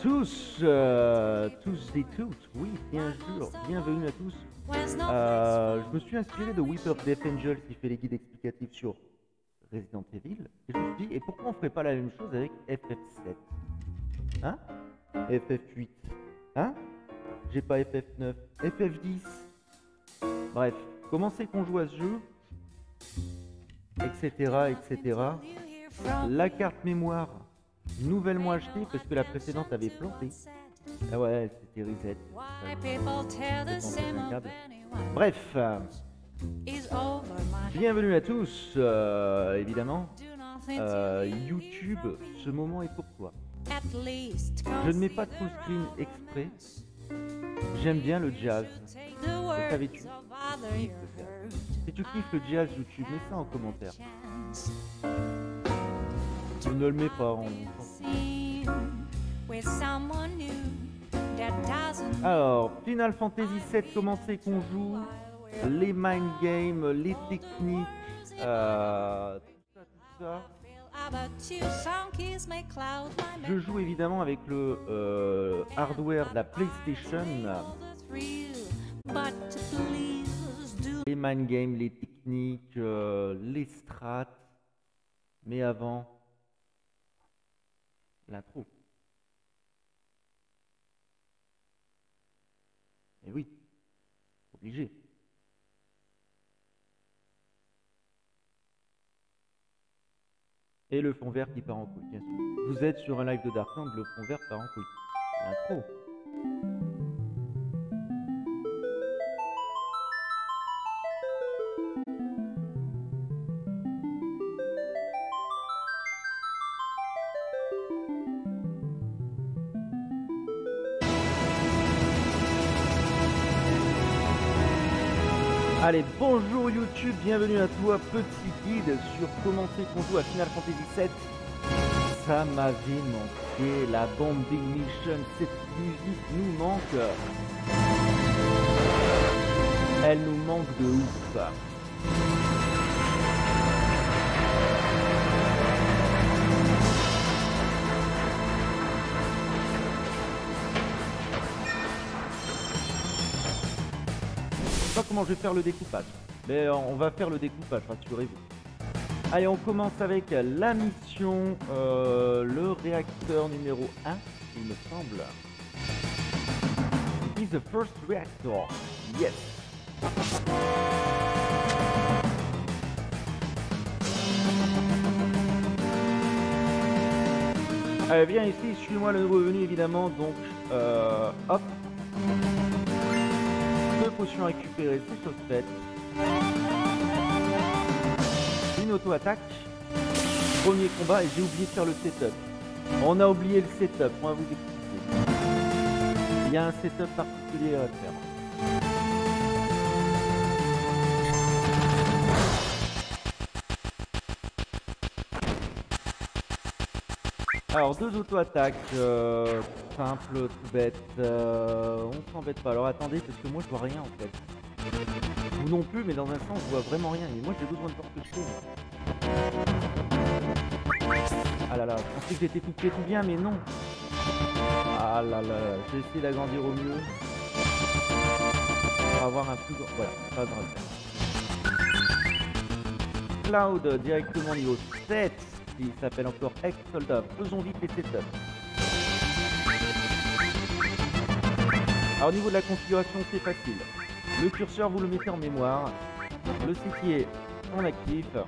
tous, euh, tous et toutes, oui, bien sûr, bienvenue à tous. Euh, je me suis inspiré de Whip of Death Angel qui fait les guides explicatifs sur Resident Evil. Et je me suis dit, et pourquoi on ferait pas la même chose avec FF7 Hein? FF8 Hein? J'ai pas FF9 FF10 Bref, comment c'est qu'on joue à ce jeu? Etc, etc. La carte mémoire nouvellement achetée parce que la précédente avait planté. Ah ouais, c'était reset. Bref, bienvenue à tous, euh, évidemment. Euh, YouTube, ce moment est pour toi. Je ne mets pas de full screen exprès. J'aime bien le jazz. Le savais-tu Si tu kiffes le jazz YouTube, mets ça en commentaire. Ne le mets pas en... Alors, Final Fantasy VII, comment c'est qu'on joue Les mind games, les techniques, euh, tout ça, tout ça. Je joue évidemment avec le euh, hardware de la PlayStation. Les mind games, les techniques, euh, les strats. Mais avant, l'intro. Et oui, obligé. Et le fond vert qui part en couille, bien sûr. Vous êtes sur un live de Darkland, le fond vert part en couille. L'intro. Allez, bonjour YouTube, bienvenue à toi, petit guide sur comment c'est joue à Final Fantasy VII. Ça m'avait manqué, la bombing mission, cette musique nous manque. Elle nous manque de ouf. Je vais faire le découpage, mais euh, on va faire le découpage, rassurez-vous. Allez, on commence avec la mission, euh, le réacteur numéro 1, il me semble. It is the first reactor. Yes. Allez, viens ici, suis-moi le nouveau venu évidemment, donc euh, hop. Deux potions Une auto-attaque. Premier combat et j'ai oublié de faire le setup. On a oublié le setup, on va vous expliquer. Il y a un setup particulier à faire. Alors deux auto-attaques, euh, simple, tout bête, euh, on s'embête pas. Alors attendez, parce que moi je vois rien en fait. Vous non plus, mais dans un sens je vois vraiment rien. Et moi j'ai besoin de chose. Ah là là, je pensais que j'étais tout tout bien, mais non. Ah là là, j'ai essayé d'agrandir au mieux. Pour avoir un plus grand... Voilà, pas grave. Cloud, directement niveau 7 qui s'appelle encore ex-soldat. Faisons vite les setups. Alors au niveau de la configuration, c'est facile. Le curseur, vous le mettez en mémoire. Le stick on actif. Non,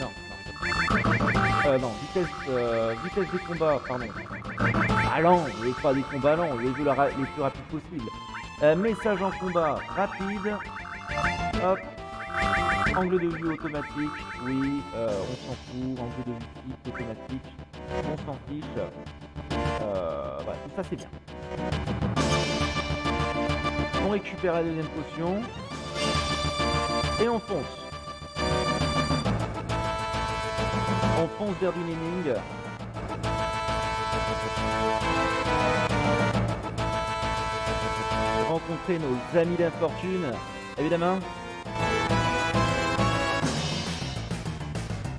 non. Euh, non, vitesse, euh, vitesse des combats, pardon. Ah veux pas des combats lents, je veux la ra- les plus rapides possibles. Euh, message en combat rapide. Hop, Angle de vue automatique, oui, euh, on s'en fout. Angle de vue automatique, on s'en fiche. Voilà, tout ça c'est bien. On récupère la deuxième potion. Et on fonce. On fonce vers du naming. Rencontrer nos amis d'infortune, évidemment.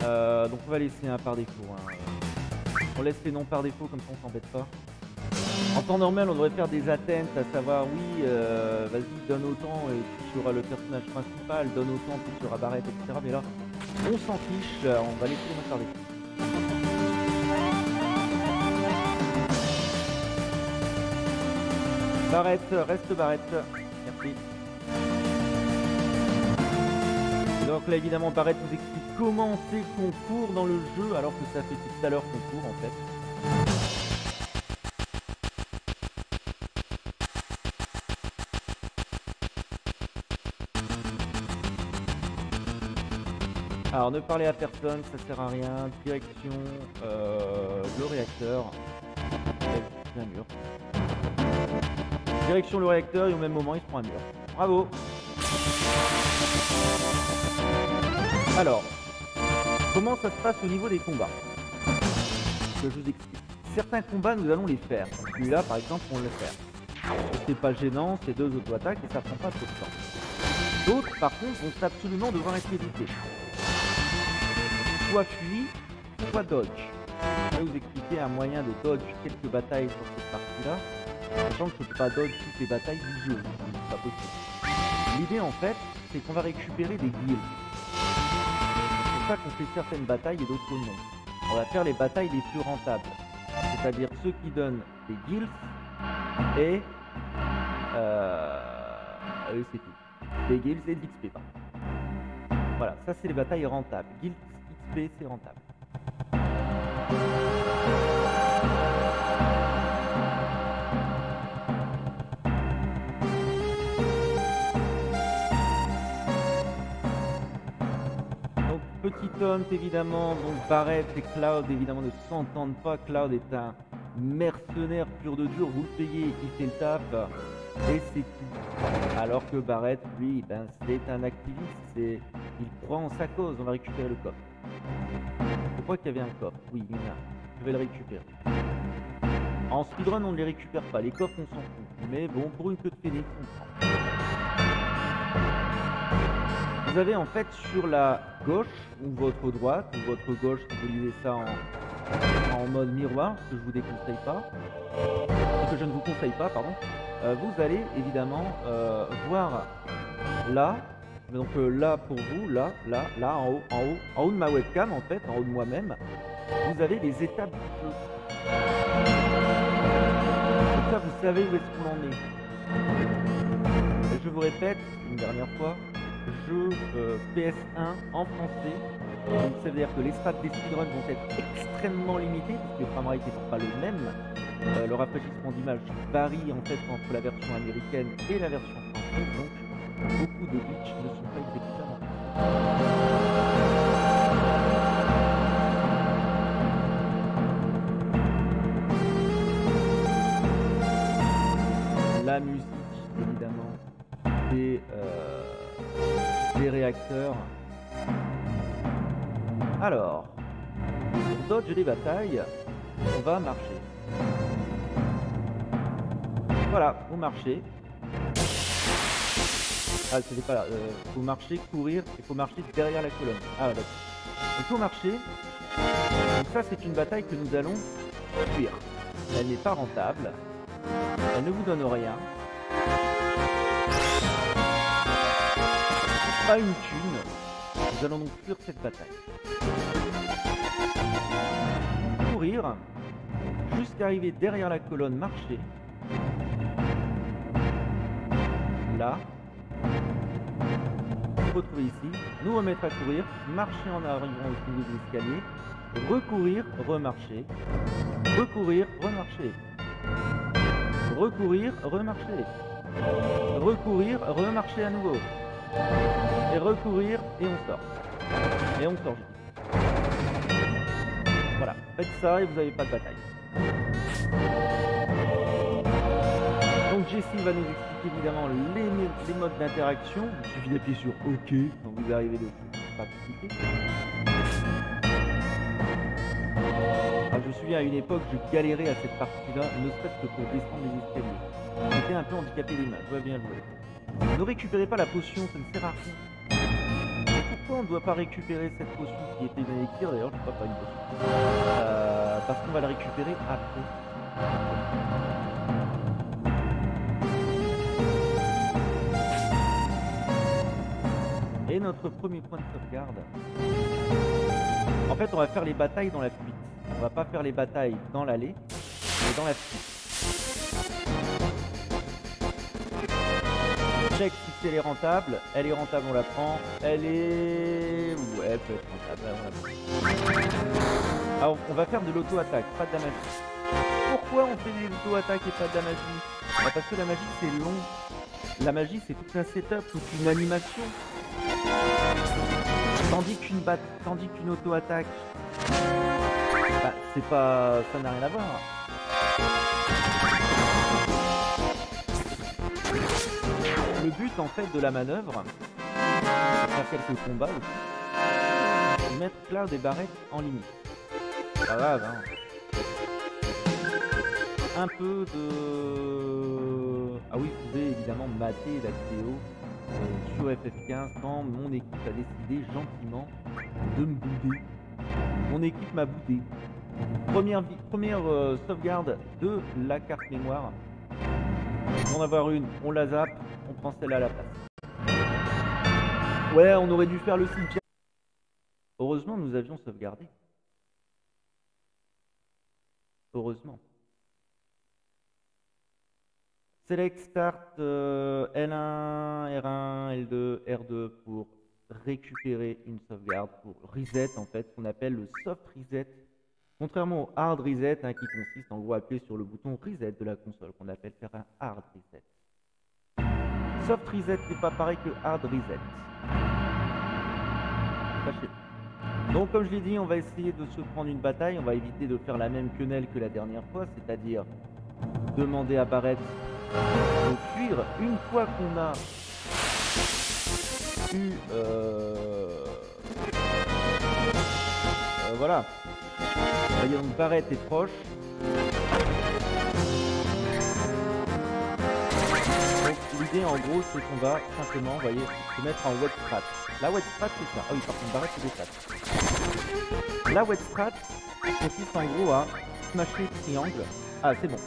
Euh, donc on va laisser un par défaut. hein. On laisse les noms par défaut, comme ça on s'embête pas. En temps normal, on devrait faire des attentes, à savoir, oui, euh, vas-y, donne autant et tu seras le personnage principal, donne autant, tu seras Barrett, etc. Mais là, on s'en fiche, on va laisser les noms par défaut. Barrett, reste Barrett. Merci. Donc là évidemment Barrett nous explique comment c'est qu'on court dans le jeu alors que ça fait tout à l'heure qu'on court en fait. Alors ne parlez à personne, ça sert à rien. Direction euh, le réacteur. Un mur. Direction le réacteur et au même moment il se prend un mur. Bravo Alors, comment ça se passe au niveau des combats? Je vous explique. Certains combats nous allons les faire. Celui-là par exemple on le fait. C'est pas gênant, c'est deux auto-attaques et ça prend pas trop de temps. D'autres par contre vont absolument devoir être évités. Soit fuir, soit dodge. Je vais vous expliquer un moyen de dodge quelques batailles sur cette partie-là Sachant que je ne peux pas dodge toutes les batailles du jeu, c'est pas possible. L'idée en fait, c'est qu'on va récupérer des guilds. C'est pour ça qu'on fait certaines batailles et d'autres non. On va faire les batailles les plus rentables. C'est-à-dire ceux qui donnent des guilds et... Euh... c'est tout. Des guilds et de l'XP. Voilà, ça c'est les batailles rentables. Guilds, C'est rentable. Petit Hunt évidemment, donc Barrett et Cloud évidemment ne s'entendent pas. Cloud est un mercenaire pur de dur, vous le payez, il fait le taf et c'est tout. Alors que Barrett, lui, ben, c'est un activiste, il croit en sa cause, on va récupérer le coffre. Je crois qu'il y avait un coffre, oui, il y en a. Je vais le récupérer. En speedrun, on ne les récupère pas, les coffres on s'en fout. Mais bon, pour une queue de. Vous avez en fait sur la gauche ou votre droite ou votre gauche si vous lisez ça en, mode miroir, ce que je vous déconseille pas, que je ne vous conseille pas, pardon, euh, vous allez évidemment euh, voir là, donc euh, là pour vous, là, là, là, en haut, en haut, en haut de ma webcam en fait, en haut de moi-même, vous avez les étapes du jeu. Comme ça, vous savez où est-ce qu'on en est. je vous répète une dernière fois, jeu euh, PS1 en français. Donc ça veut dire que les stats des speedruns vont être extrêmement limités puisque les framerates ne sont pas le même. Euh, le rafraîchissement d'image varie en fait entre la version américaine et la version française. Beaucoup de glitches ne sont pas exécutables. La musique, évidemment, c'est euh, des réacteurs. Alors, pour dodge les batailles, on va marcher. Voilà, vous marchez. Ah, c'était pas là. Euh, faut marcher, courir, il faut marcher derrière la colonne. Ah, d'accord. Il faut marcher. Donc ça, c'est une bataille que nous allons fuir. Elle n'est pas rentable. Elle ne vous donne rien. pas une thune. Nous allons donc fuir cette bataille. Courir jusqu'à arriver derrière la colonne, marcher. Là. Retrouver ici, nous remettre à courir, marcher en arrivant au niveau de l'escalier, recourir, remarcher, recourir, remarcher, recourir, remarcher, recourir, remarcher à nouveau. Et recourir et on sort. Et on sort, Voilà, faites ça et vous n'avez pas de bataille. Jessie va nous expliquer évidemment les, modes d'interaction. Il suffit d'appuyer sur OK quand vous arrivez. Pas compliqué. Ah, je me souviens à une époque, je galérais à cette partie-là, ne serait-ce que pour descendre les escaliers. J'étais un peu handicapé des mains, je vois bien jouer. Ne récupérez pas la potion, ça ne sert à rien. pourquoi on ne doit pas récupérer cette potion qui était une élixir D'ailleurs, je crois pas une potion. Euh, parce qu'on va la récupérer après. Et notre premier point de sauvegarde. En fait, on va faire les batailles dans la fuite. On va pas faire les batailles dans l'allée, mais dans la fuite. check si elle est rentable. Elle est rentable, on la prend. Elle est... Ouais, elle peut être rentable, on la prend. Alors, on va faire de l'auto-attaque, pas de la magie. Pourquoi on fait de l'auto-attaque et pas de la magie? Bah, Parce que la magie, c'est long. La magie, c'est tout un setup, toute une animation. Tandis qu'une tandis qu'une auto-attaque, bah, c'est pas... ça n'a rien à voir. Le but en fait de la manœuvre, c'est faire quelques combats aussi, c'est mettre Cloud et Barrett en limite. Pas grave, hein. Un peu de... Ah oui, vous pouvez évidemment mater la vidéo sur FF15 quand mon équipe a décidé gentiment de me bouder. Mon équipe m'a boudé. Première, euh, sauvegarde de la carte mémoire. Pour en avoir une, on la zappe, on prend celle-là à la place. Ouais, on aurait dû faire le cimetière. Heureusement, nous avions sauvegardé. Heureusement. Select Start L1, R1, L2, R2 pour récupérer une sauvegarde, pour reset en fait, qu'on appelle le soft reset Contrairement au hard reset, hein, qui consiste en gros à appuyer sur le bouton reset de la console, qu'on appelle faire un hard reset. Soft reset n'est pas pareil que hard reset. Donc comme je l'ai dit, on va essayer de se prendre une bataille, on va éviter de faire la même quenelle que la dernière fois, c'est-à-dire demander à Barrett de fuir une fois qu'on a eu... Euh, euh, voilà, Voyez donc Barrett est proche. Donc l'idée en gros c'est qu'on va simplement, vous voyez, se mettre en wet strat. La wet strat c'est ça. Ah oui par contre Barrett c'est des stats. La wet strat consiste en gros à smasher triangle. Ah c'est bon.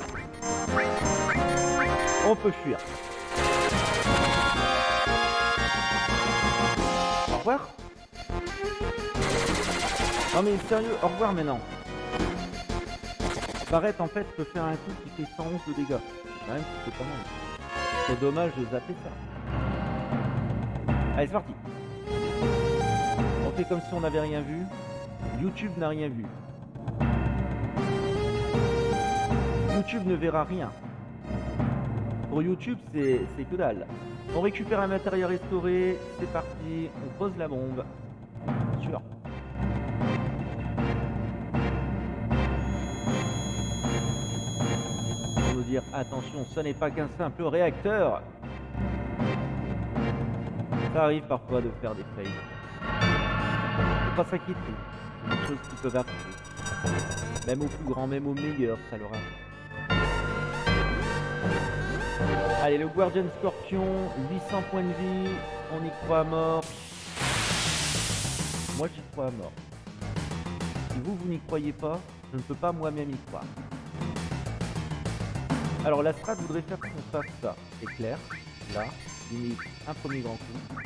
On peut fuir. Au revoir. Non mais sérieux, au revoir maintenant. Barrett en fait peut faire un coup qui fait 111 de dégâts. Quand même c'est pas mal. C'est dommage de zapper ça. Allez c'est parti. On fait comme si on n'avait rien vu. YouTube n'a rien vu. YouTube ne verra rien. Pour YouTube c'est que dalle. On récupère un matériel restauré, c'est parti, on pose la bombe. Sûr. dire attention, ce n'est pas qu'un simple réacteur. Ça arrive parfois de faire des fails. Pas des choses qui peuvent arriver. Même au plus grand, même au meilleur, ça leur arrive. Allez, le Guardian Scorpion, 800 points de vie, on y croit à mort. Moi j'y crois à mort. Si vous, vous n'y croyez pas, je ne peux pas moi-même y croire. Alors la strat voudrait faire qu'on fasse ça. C'est clair. Là, limite un premier grand coup.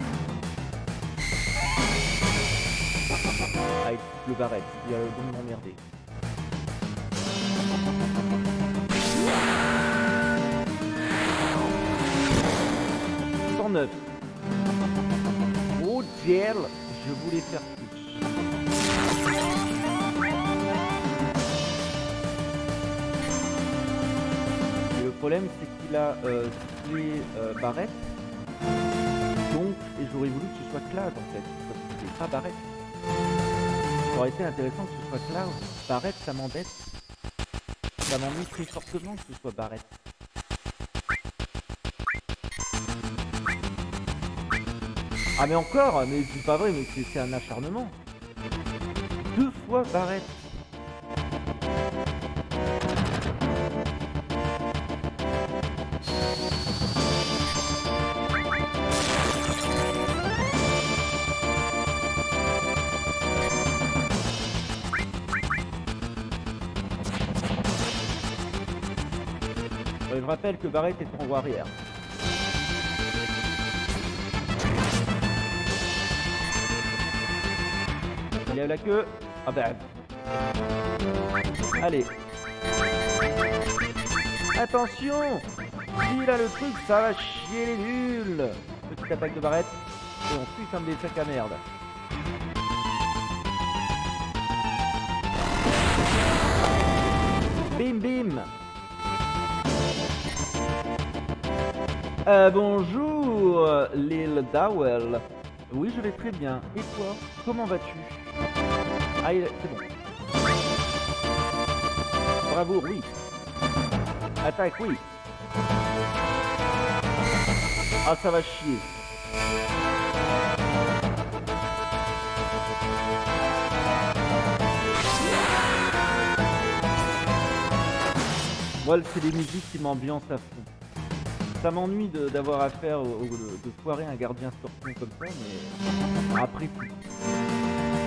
Ah, le barrette, il a le bon m'emmerder. Oh gel, je voulais faire Le problème, c'est qu'il a euh, euh, Barrett. Donc, et j'aurais voulu que ce soit Cloud en fait, parce que c'est pas Barrett. Ça aurait été intéressant que ce soit Cloud. Barrett, ça m'embête. Ça m'ennuie très fortement que ce soit Barrett. Ah mais encore, mais c'est pas vrai, mais c'est un acharnement. Deux fois Barrette. Je rappelle que Barrett est en roue arrière. La queue. Ah ben. Allez. Attention Il a le truc, ça va chier les nuls Petite attaque de Barrett. Et on suit un des sacs à merde. Bim bim euh, Bonjour Lil Dowell. Oui, je vais très bien. Et toi Comment vas-tu? Ah, c'est bon. Bravo, oui. Attaque, oui. Ah, ça va chier. Moi, c'est des musiques qui m'ambiancent à fond. Ça m'ennuie d'avoir affaire de, foirer un gardien scorpion comme ça, mais après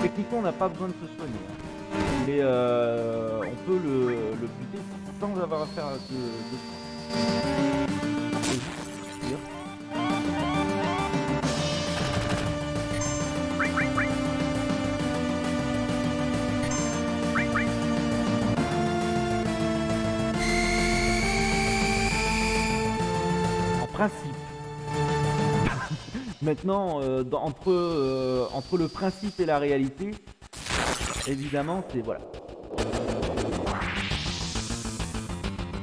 Techniquement, on n'a pas besoin de se soigner. Hein. Mais euh, on peut le, buter sans avoir à de, de... Maintenant, euh, entre, euh, entre le principe et la réalité, évidemment, c'est voilà.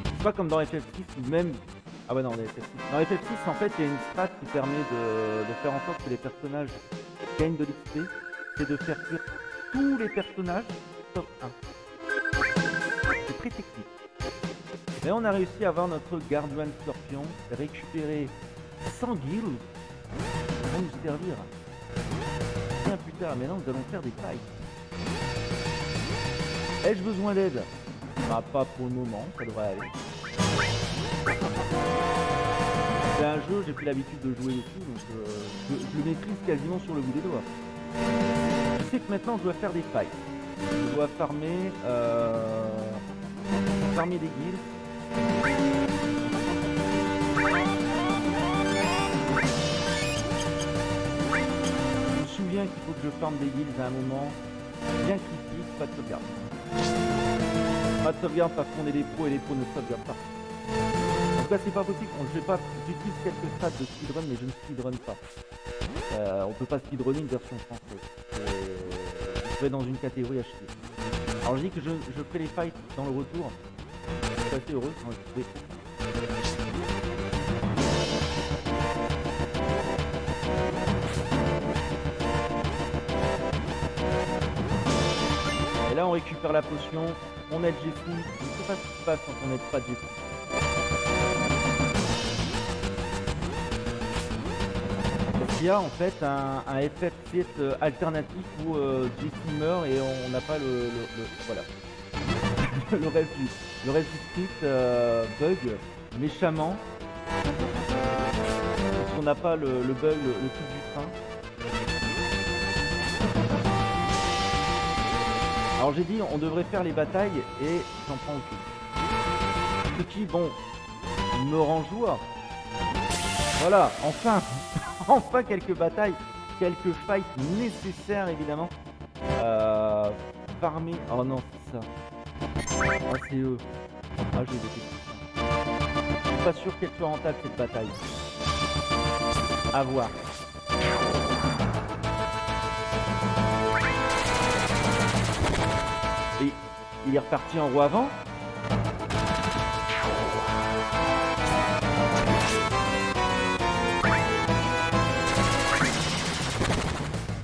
C'est pas comme dans FF6 ou même. Ah ouais, non, dans FF6. Dans FF6, en fait, il y a une strat qui permet de, de, faire en sorte que les personnages gagnent de l'XP. C'est de faire cuire tous les personnages sauf un. C'est très technique. Et on a réussi à avoir notre Guardian Scorpion, récupérer 100 guilds vont nous servir. Bien plus tard, maintenant nous allons faire des failles. Ai-je besoin d'aide? Bah pas pour le moment, ça devrait aller. C'est un jeu, j'ai pris l'habitude de jouer dessus, donc euh, je, le maîtrise quasiment sur le bout des doigts. Je sais que maintenant je dois faire des failles. Je dois farmer, euh, farmer des guilds. Qu'il faut que je farme des guilds à un moment bien critique, pas de sauvegarde. Pas de sauvegarde parce qu'on est des pros et les pros ne sauvegardent pas. En tout cas, c'est pas possible. Je vais pas. J'utilise quelques strats de speedrun, mais je ne speedrun pas. Euh, on peut pas speedrunner une version française. je vais dans une catégorie acheter. Alors je dis que je, je ferai les fights dans le retour. Je suis assez heureux. Quand je on récupère la potion, on aide Jessie. Je ne sais pas ce qui se passe quand on n'aide pas Jessie. Il y a en fait un, FF7 euh, alternatif où euh, meurt et on n'a pas le, voilà le reste le reste euh, bug méchamment parce qu'on n'a pas le, bug le, le du train Alors j'ai dit on devrait faire les batailles et j'en prends aucune. Ce qui, bon, me rend joie. Voilà, enfin, enfin quelques batailles, quelques fights nécessaires évidemment. Euh, farmer, oh non c'est ça. Ah c'est eux. Ah Je suis pas sûr qu'elle soit rentable cette bataille. À voir. Il est reparti en roi avant.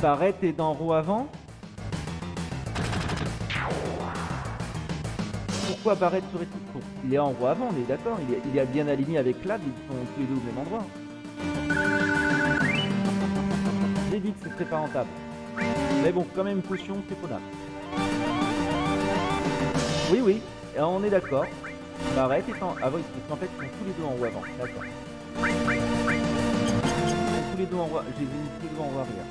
Barrett est dans roue avant. Pourquoi Barrett serait-il bon, Il est en roue avant, on est d'accord. Il, est bien aligné avec Clad, ils sont tous les deux au même endroit. J'ai dit que ce serait pas rentable. Mais bon, quand même potion, c'est faudable. Oui, oui, on est d'accord. Bah, Barrette est en... Ah oui, parce qu'en fait, ils sont tous les deux en roue avant. D'accord. Tous les deux en roi... Je les ai mis tous les deux en roue arrière.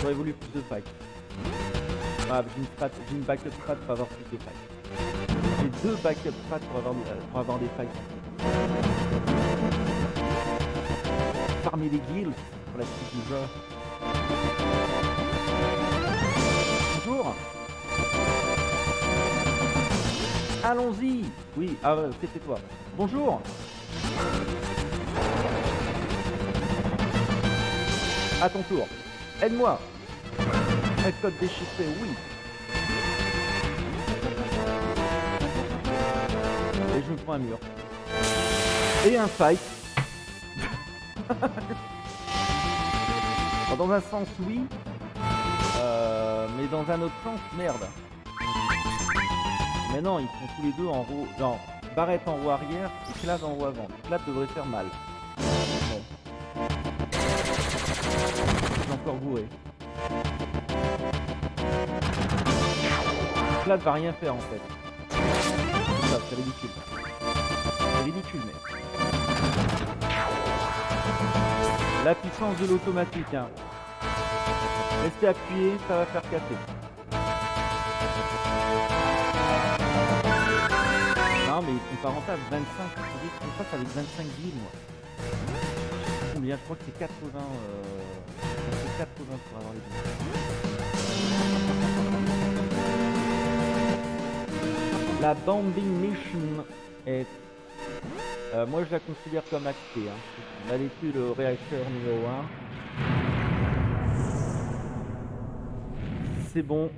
J'aurais voulu plus de packs. Ah, j'ai une, strat... une backup strat pour avoir plus de packs. Deux backup strats pour avoir, pour avoir des fights. Farmer des guilds pour la suite du jeu. Bonjour Allons-y Oui, ah, c'était toi. Bonjour À ton tour. Aide-moi Un code déchiffré, oui je me prends un mur. Et un fight. dans un sens, oui. Euh, mais dans un autre sens, merde. Mais non, ils sont tous les deux en roue. Non, barrette en roue arrière et clave en roue avant. Clave devrait faire mal. Bon. J'ai encore bourré. Clave va rien faire en fait. C'est ridicule. Ridicule, mais. La puissance de l'automatique, hein. Restez appuyé, ça va faire casser. Non mais ils sont pas rentables, 25, je ça avec 25 villes moi. Combien? Je crois que c'est 80 euh... c'est 80 pour avoir les billes. La bombing mission est euh, moi je la considère comme actée. Hein. On a vécu le réacteur numéro 1. C'est bon.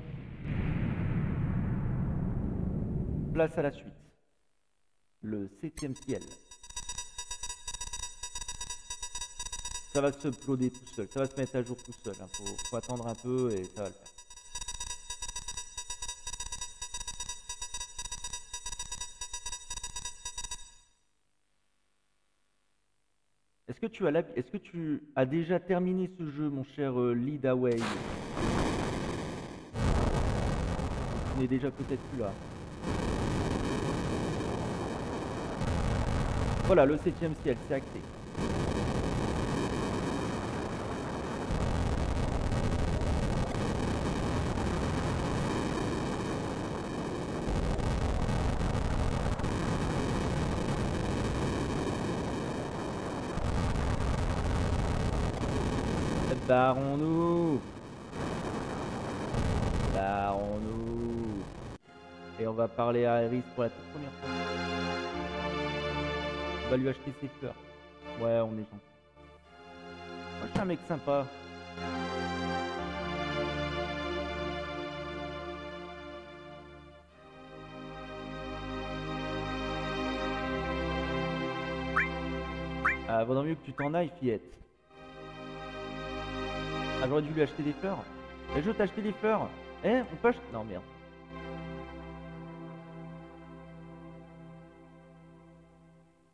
Place à la suite le septième ciel. Ça va se uploader tout seul, ça va se mettre à jour tout seul. Il hein. faut, attendre un peu et ça va le faire. Est-ce que tu as déjà terminé ce jeu, mon cher euh, Lead Away Tu n'es déjà peut-être plus là. Voilà, le septième ciel, c'est acté. Barrons-nous Barrons-nous Et on va parler à Iris pour la toute première fois va lui acheter ses fleurs. Ouais, on est gentil. Moi, je suis un mec sympa. Ah, vaudrait mieux que tu t'en ailles, fillette. Ah, j'aurais dû lui acheter des fleurs. Et eh, je veux t'acheter des fleurs. Eh, on peut acheter... Non, merde.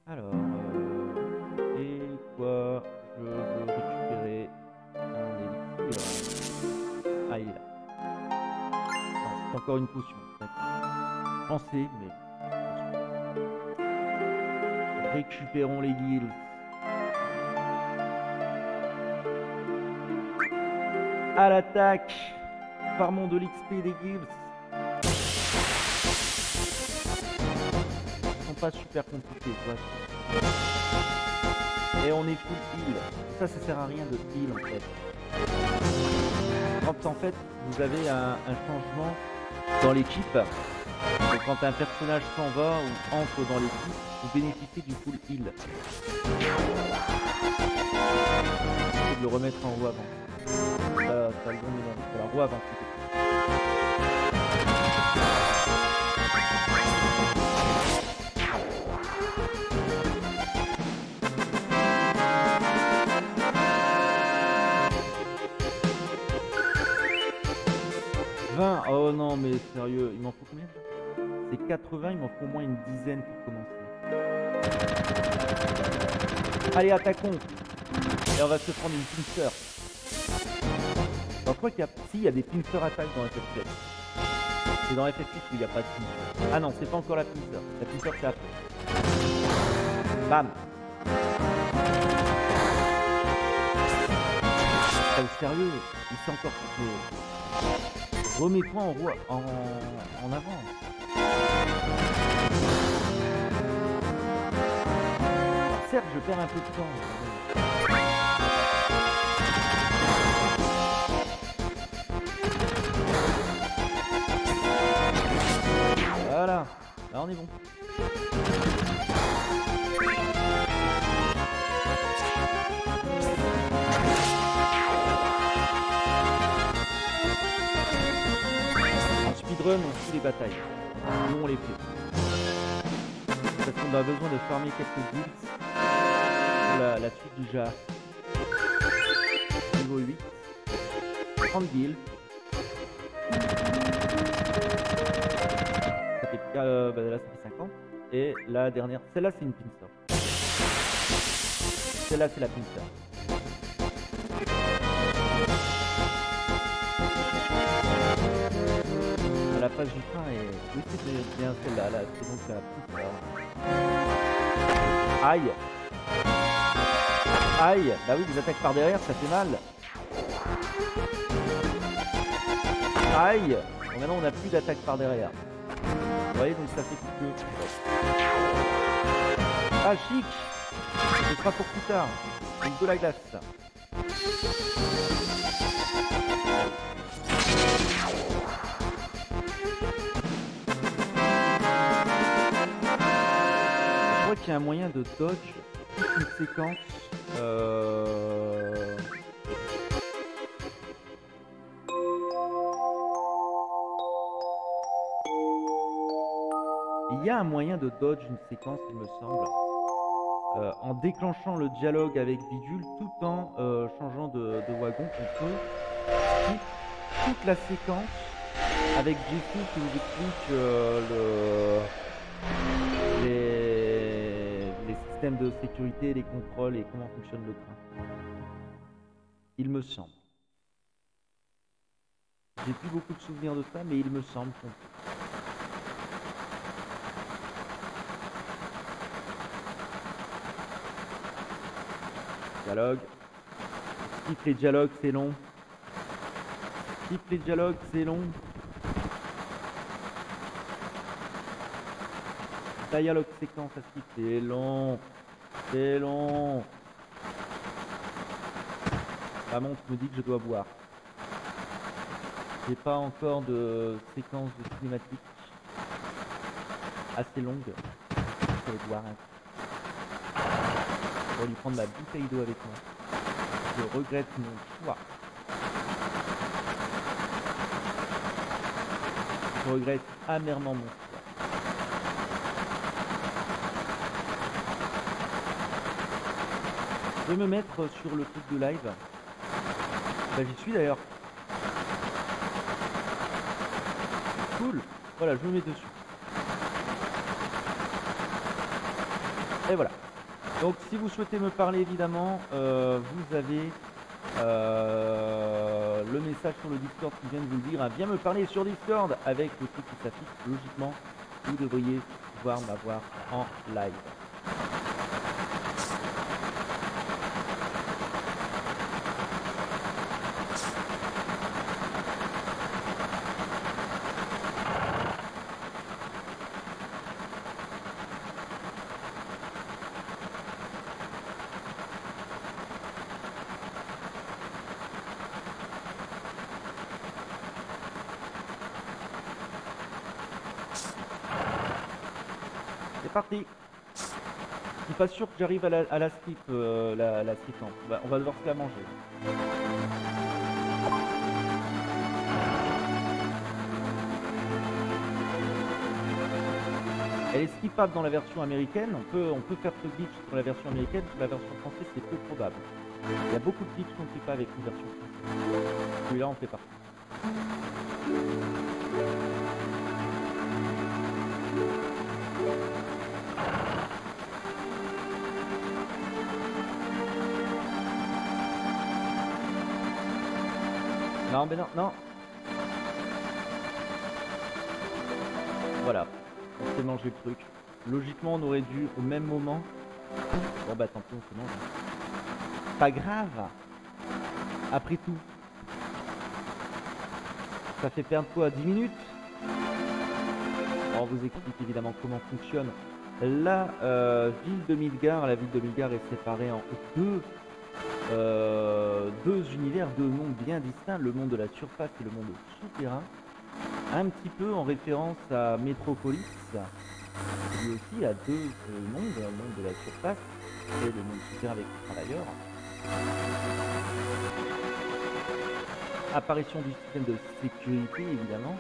Alors, euh, et quoi Je veux récupérer un élixir? Ah, il est là. c'est encore une potion. Pensez, mais... Récupérons les guilds. À l'attaque Farmons de l'XP des guilds. pas super compliqué. Et on est full heal. Ça, ça sert à rien de heal en fait. Quand en fait vous avez un, changement dans l'équipe, quand un personnage s'en va ou entre dans l'équipe, vous bénéficiez du full heal. le remettre en roue avant. Avant 20 Oh non, mais sérieux, il m'en faut combien C'est 80, il m'en faut au moins une dizaine pour commencer. Allez, attaquons. Et on va se prendre une pincer. Je crois qu'il y a... Si, il y a des pincer attaques dans FF7. C'est dans FF8 où il n'y a pas de pincer. Ah non, c'est pas encore la pincer. La pincer, c'est après. Bam sérieux. Il s'est encore coupé. Remets-toi en, en, en avant. certes, je perds un peu de temps. Voilà, là on est bon. Speedrun, on suit les batailles. Nous, on les fait. Parce qu'on a besoin de farmer quelques builds la, la suite du jar. Niveau 8. 30 guilds. Euh, bah là, ça fait 50. Et la dernière, celle-là, c'est une pincer. Celle-là, c'est la pincer. La phase du train, et oui, c'est bien celle-là, là, c'est donc la pincer. Aïe Aïe Bah oui, des attaques par derrière, ça fait mal. Aïe Maintenant, on n'a plus d'attaques par derrière. Vous voyez, donc ça fait plus Ah, chic Ce sera pour plus tard. Donc de la glace. Je crois qu'il y a un moyen de dodge une séquence euh... un moyen de dodge une séquence, il me semble, euh, en déclenchant le dialogue avec Bidule tout en euh, changeant de, wagon. On peut toute la séquence avec Jeffy qui vous explique euh, le, les système de sécurité, les contrôles et comment fonctionne le train. Il me semble. J'ai plus beaucoup de souvenirs de ça, mais il me semble qu'on Dialogue. Skip les dialogues, c'est long. Skip les dialogues, c'est long. Dialogue séquence à skip, c'est long. C'est long. La montre me dit que je dois boire. J'ai pas encore de séquence de cinématique assez longue. Boire un Vais lui prendre ma bouteille d'eau avec moi. Je regrette mon choix. Je regrette amèrement mon choix. Je vais me mettre sur le truc de live. Bah, j'y suis d'ailleurs. Cool. Voilà, je me mets dessus. Et voilà. Donc si vous souhaitez me parler évidemment, euh, vous avez euh, le message sur le Discord qui vient de vous le dire. Hein. Viens me parler sur Discord avec le truc qui s'affiche. Logiquement, vous devriez pouvoir m'avoir en live. parti. Je suis pas sûr que j'arrive à la, à la skip, euh. Bah, on va devoir se la manger. Elle est skippable dans la version américaine. On peut, on peut faire ce glitch dans la version américaine. Sur la version française, c'est peu probable. Il y a beaucoup de glitches qu'on ne fait pas avec une version française. Celui-là, on fait partie. Non, mais non, non. Voilà. On s'est mangé le truc. Logiquement, on aurait dû au même moment. Bon, bah tant pis, on se mange. Pas grave. Après tout, ça fait perdre quoi 10 minutes? On vous explique évidemment comment fonctionne la euh, ville de Midgar. La ville de Midgar est séparée en deux, euh, deux univers, deux mondes bien distincts, le monde de la surface et le monde souterrain. Un petit peu en référence à Metropolis, lui aussi a deux euh, mondes, le monde de la surface et le monde souterrain avec les travailleurs. Apparition du système de sécurité évidemment.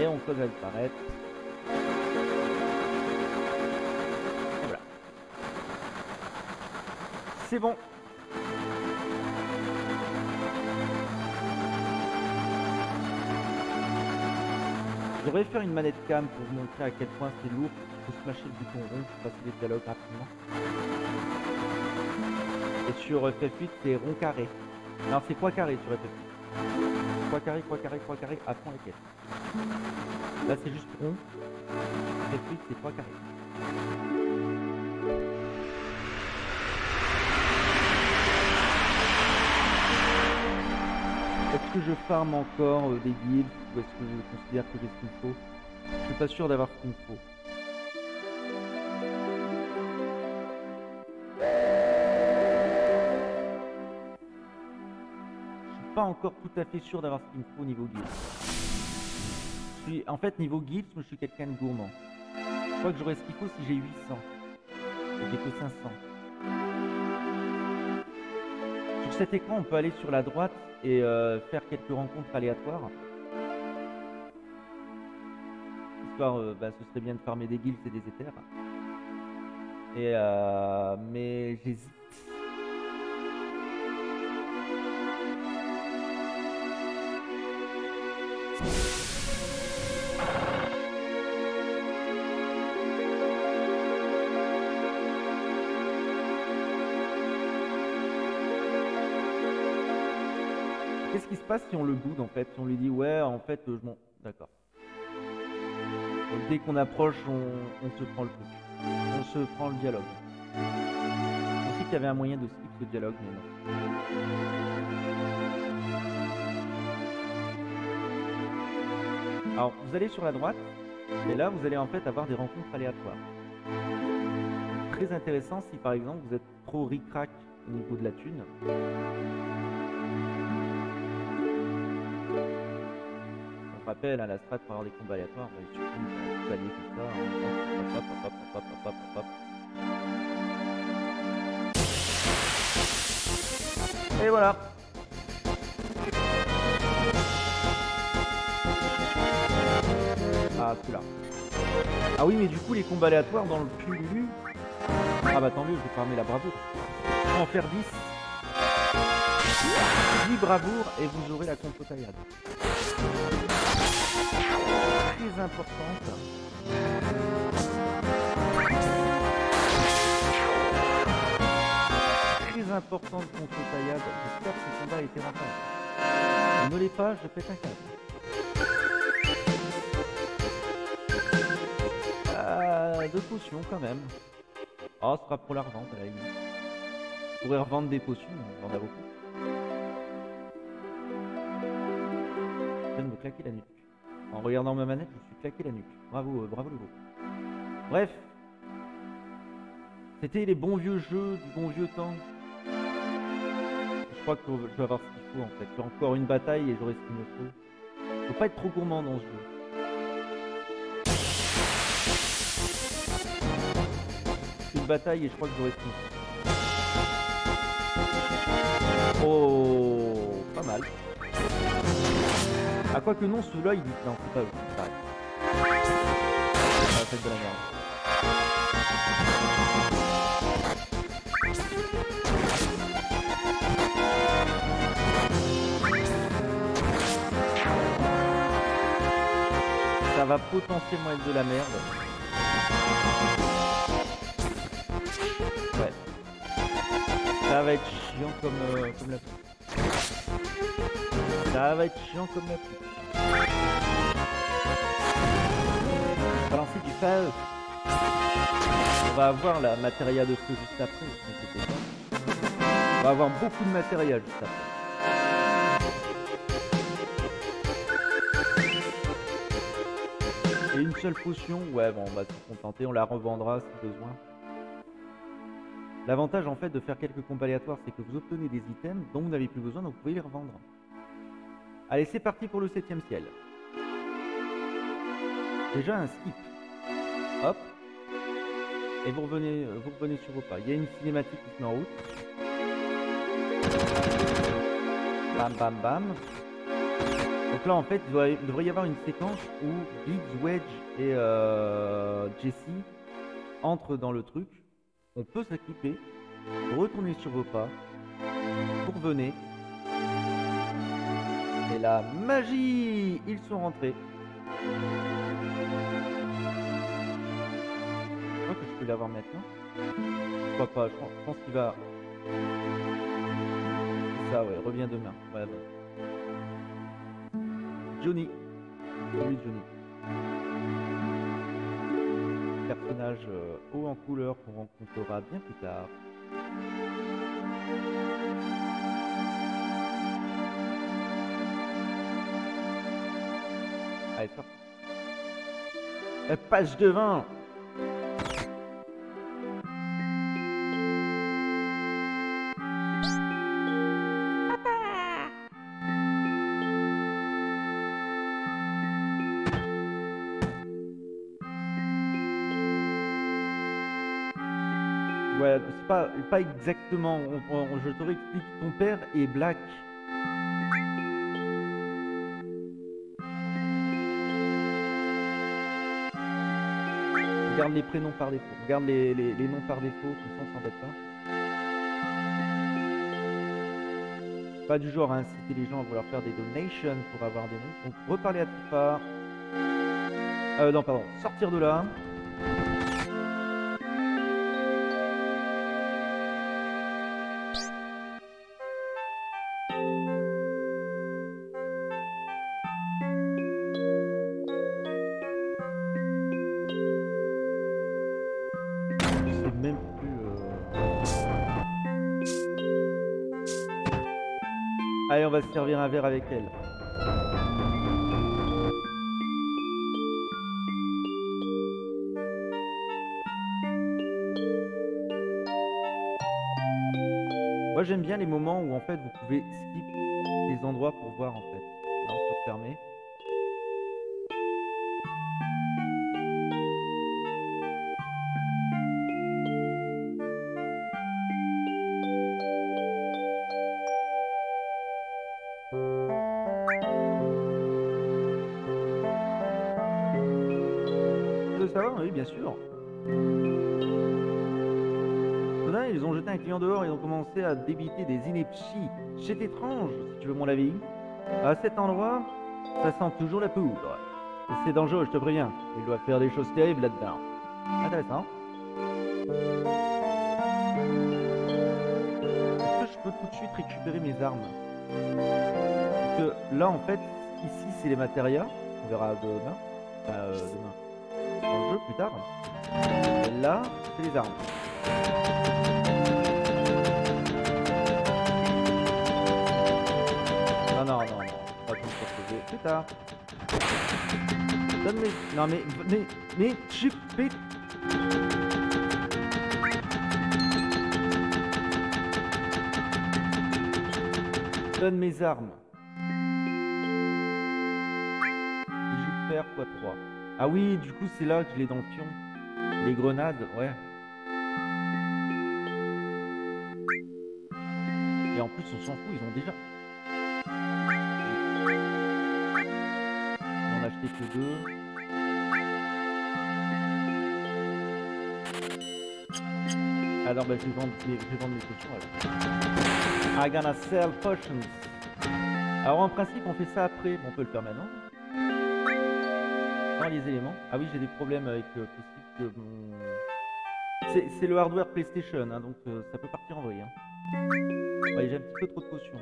Et on cause disparaître. C'est bon. Je devrais faire une manette cam pour vous montrer à quel point c'est lourd. Il faut smasher le bouton rond pour passer les dialogues rapidement. Et sur FF8, c'est rond carré. Alors c'est quoi carré sur FF8 Quoi carré, quoi carré, quoi carré, à fond les caisses. Là c'est juste rond. FF8 c'est quoi carré. Est-ce que je farme encore euh, des guilds ou est-ce que je considère que j'ai ce qu'il faut? Je suis pas sûr d'avoir ce qu'il faut. Je suis pas encore tout à fait sûr d'avoir ce qu'il me faut au niveau guild. Je suis, en fait, niveau guild, je suis quelqu'un de gourmand. Je crois que j'aurais ce qu'il faut si j'ai 800. Et j'ai que 500. Cet écran, on peut aller sur la droite et euh, faire quelques rencontres aléatoires. Histoire, euh, bah, ce serait bien de farmer des guilds et des éthers. Euh, mais. Passe si on le boude en fait Si on lui dit ouais en fait je m'en... D'accord. Dès qu'on approche on, on se prend le truc. On se prend le dialogue. Je pensais qu'il y avait un moyen de skip ce dialogue mais non. Alors vous allez sur la droite et là vous allez en fait avoir des rencontres aléatoires. Très intéressant si par exemple vous êtes trop ric-rac au niveau de la thune. Rappelle à la strat pour avoir des combats aléatoires, il suffit de balayer tout ça. hein. Hop, hop. Et voilà. Ah. Ah oui, mais du coup, les combats aléatoires dans le Pululu. Ah bah tant mieux, je vais farmer la bravoure. En faire 10. 10 bravoures et vous aurez la compo taillade. Importante. Très importante contre taillade. J'espère que ce combat a été rentable. Ne l'est pas, je pète un câble. Euh, de potions quand même. Oh, ce sera pour la revente à la limite. Je pourrais revendre des potions, on en a beaucoup. Je viens de me claquer la nuque. En regardant ma manette, je me suis claqué la nuque. Bravo, euh, bravo le gros. Bref. C'était les bons vieux jeux du bon vieux temps. Je crois que je vais avoir ce qu'il faut en fait. J'ai encore une bataille et j'aurai ce qu'il me faut. Faut pas être trop gourmand dans ce jeu. Une bataille et je crois que j'aurai ce qu'il me faut. Oh, pas mal. Ah quoi que non, ceux-là il dit non, c'est pas. Ça va faire de la merde. Ça va potentiellement être de la merde. Ouais. Ça va être chiant comme, euh, comme la. Ça va être chiant comme la pluie. Balancer du feu. On va avoir la matériel de feu juste après, On va avoir beaucoup de matériel juste après. Et une seule potion, ouais bon on va se contenter, on la revendra si besoin. L'avantage en fait de faire quelques combats aléatoires, c'est que vous obtenez des items dont vous n'avez plus besoin, donc vous pouvez les revendre. Allez, c'est parti pour le septième ciel. Déjà un skip. Hop. Et vous revenez, vous revenez sur vos pas. Il y a une cinématique qui se met en route. Bam bam bam. Donc là en fait il, devrait y avoir une séquence où Biggs, Wedge et euh, Jesse entrent dans le truc. On peut s'équiper, retourner sur vos pas, vous revenez, et la magie Ils sont rentrés. Je crois que je peux l'avoir maintenant? Pourquoi pas Je pense, qu'il va... Ça, ouais. Reviens demain. Ouais, Johnny. Salut Johnny. Personnage euh, haut en couleur qu'on rencontrera bien plus tard. Allez. La page de pas, exactement. je te réexplique. Ton père est black? Regarde les prénoms par défaut. Regarde les, les, noms par défaut, tout ça, on s'embête pas. Pas du genre à inciter les gens à vouloir faire des donations pour avoir des noms. Donc reparler à Tifa. Euh, non, pardon. Sortir de là. On va se servir un verre avec elle. Moi j'aime bien les moments où en fait vous pouvez skip les endroits pour voir en fait. Là on se. Bien sûr. Ils ont jeté un client dehors et ont commencé à débiter des inepties. C'est étrange, si tu veux mon avis. À cet endroit, ça sent toujours la poudre. C'est dangereux, je te préviens. Il doit faire des choses terribles là-dedans. Intéressant. Est-ce que je peux tout de suite récupérer mes armes? Parce que là, en fait, ici, c'est les matérias. On verra demain. Euh, demain le jeu plus tard. Et là, c'est les armes. Non, non, non, non. Pas tout se plus tard. Donne mes... Non mais... Mais... Mais... Chip... Donne mes armes. Bijou faire quoi 3 ah oui, du coup, c'est là qu'il est dans le pion. Les grenades, ouais. Et en plus, on s'en fout, ils ont déjà. On a acheté que deux. Alors, bah, je vais vendre, je vais vendre mes potions alors. I gonna sell potions. Alors, en principe, on fait ça après. Bon, on peut le faire maintenant les éléments. Ah oui, j'ai des problèmes avec euh, que C'est le hardware PlayStation, hein, donc euh, ça peut partir en vrille. Hein. j'ai un petit peu trop de potions.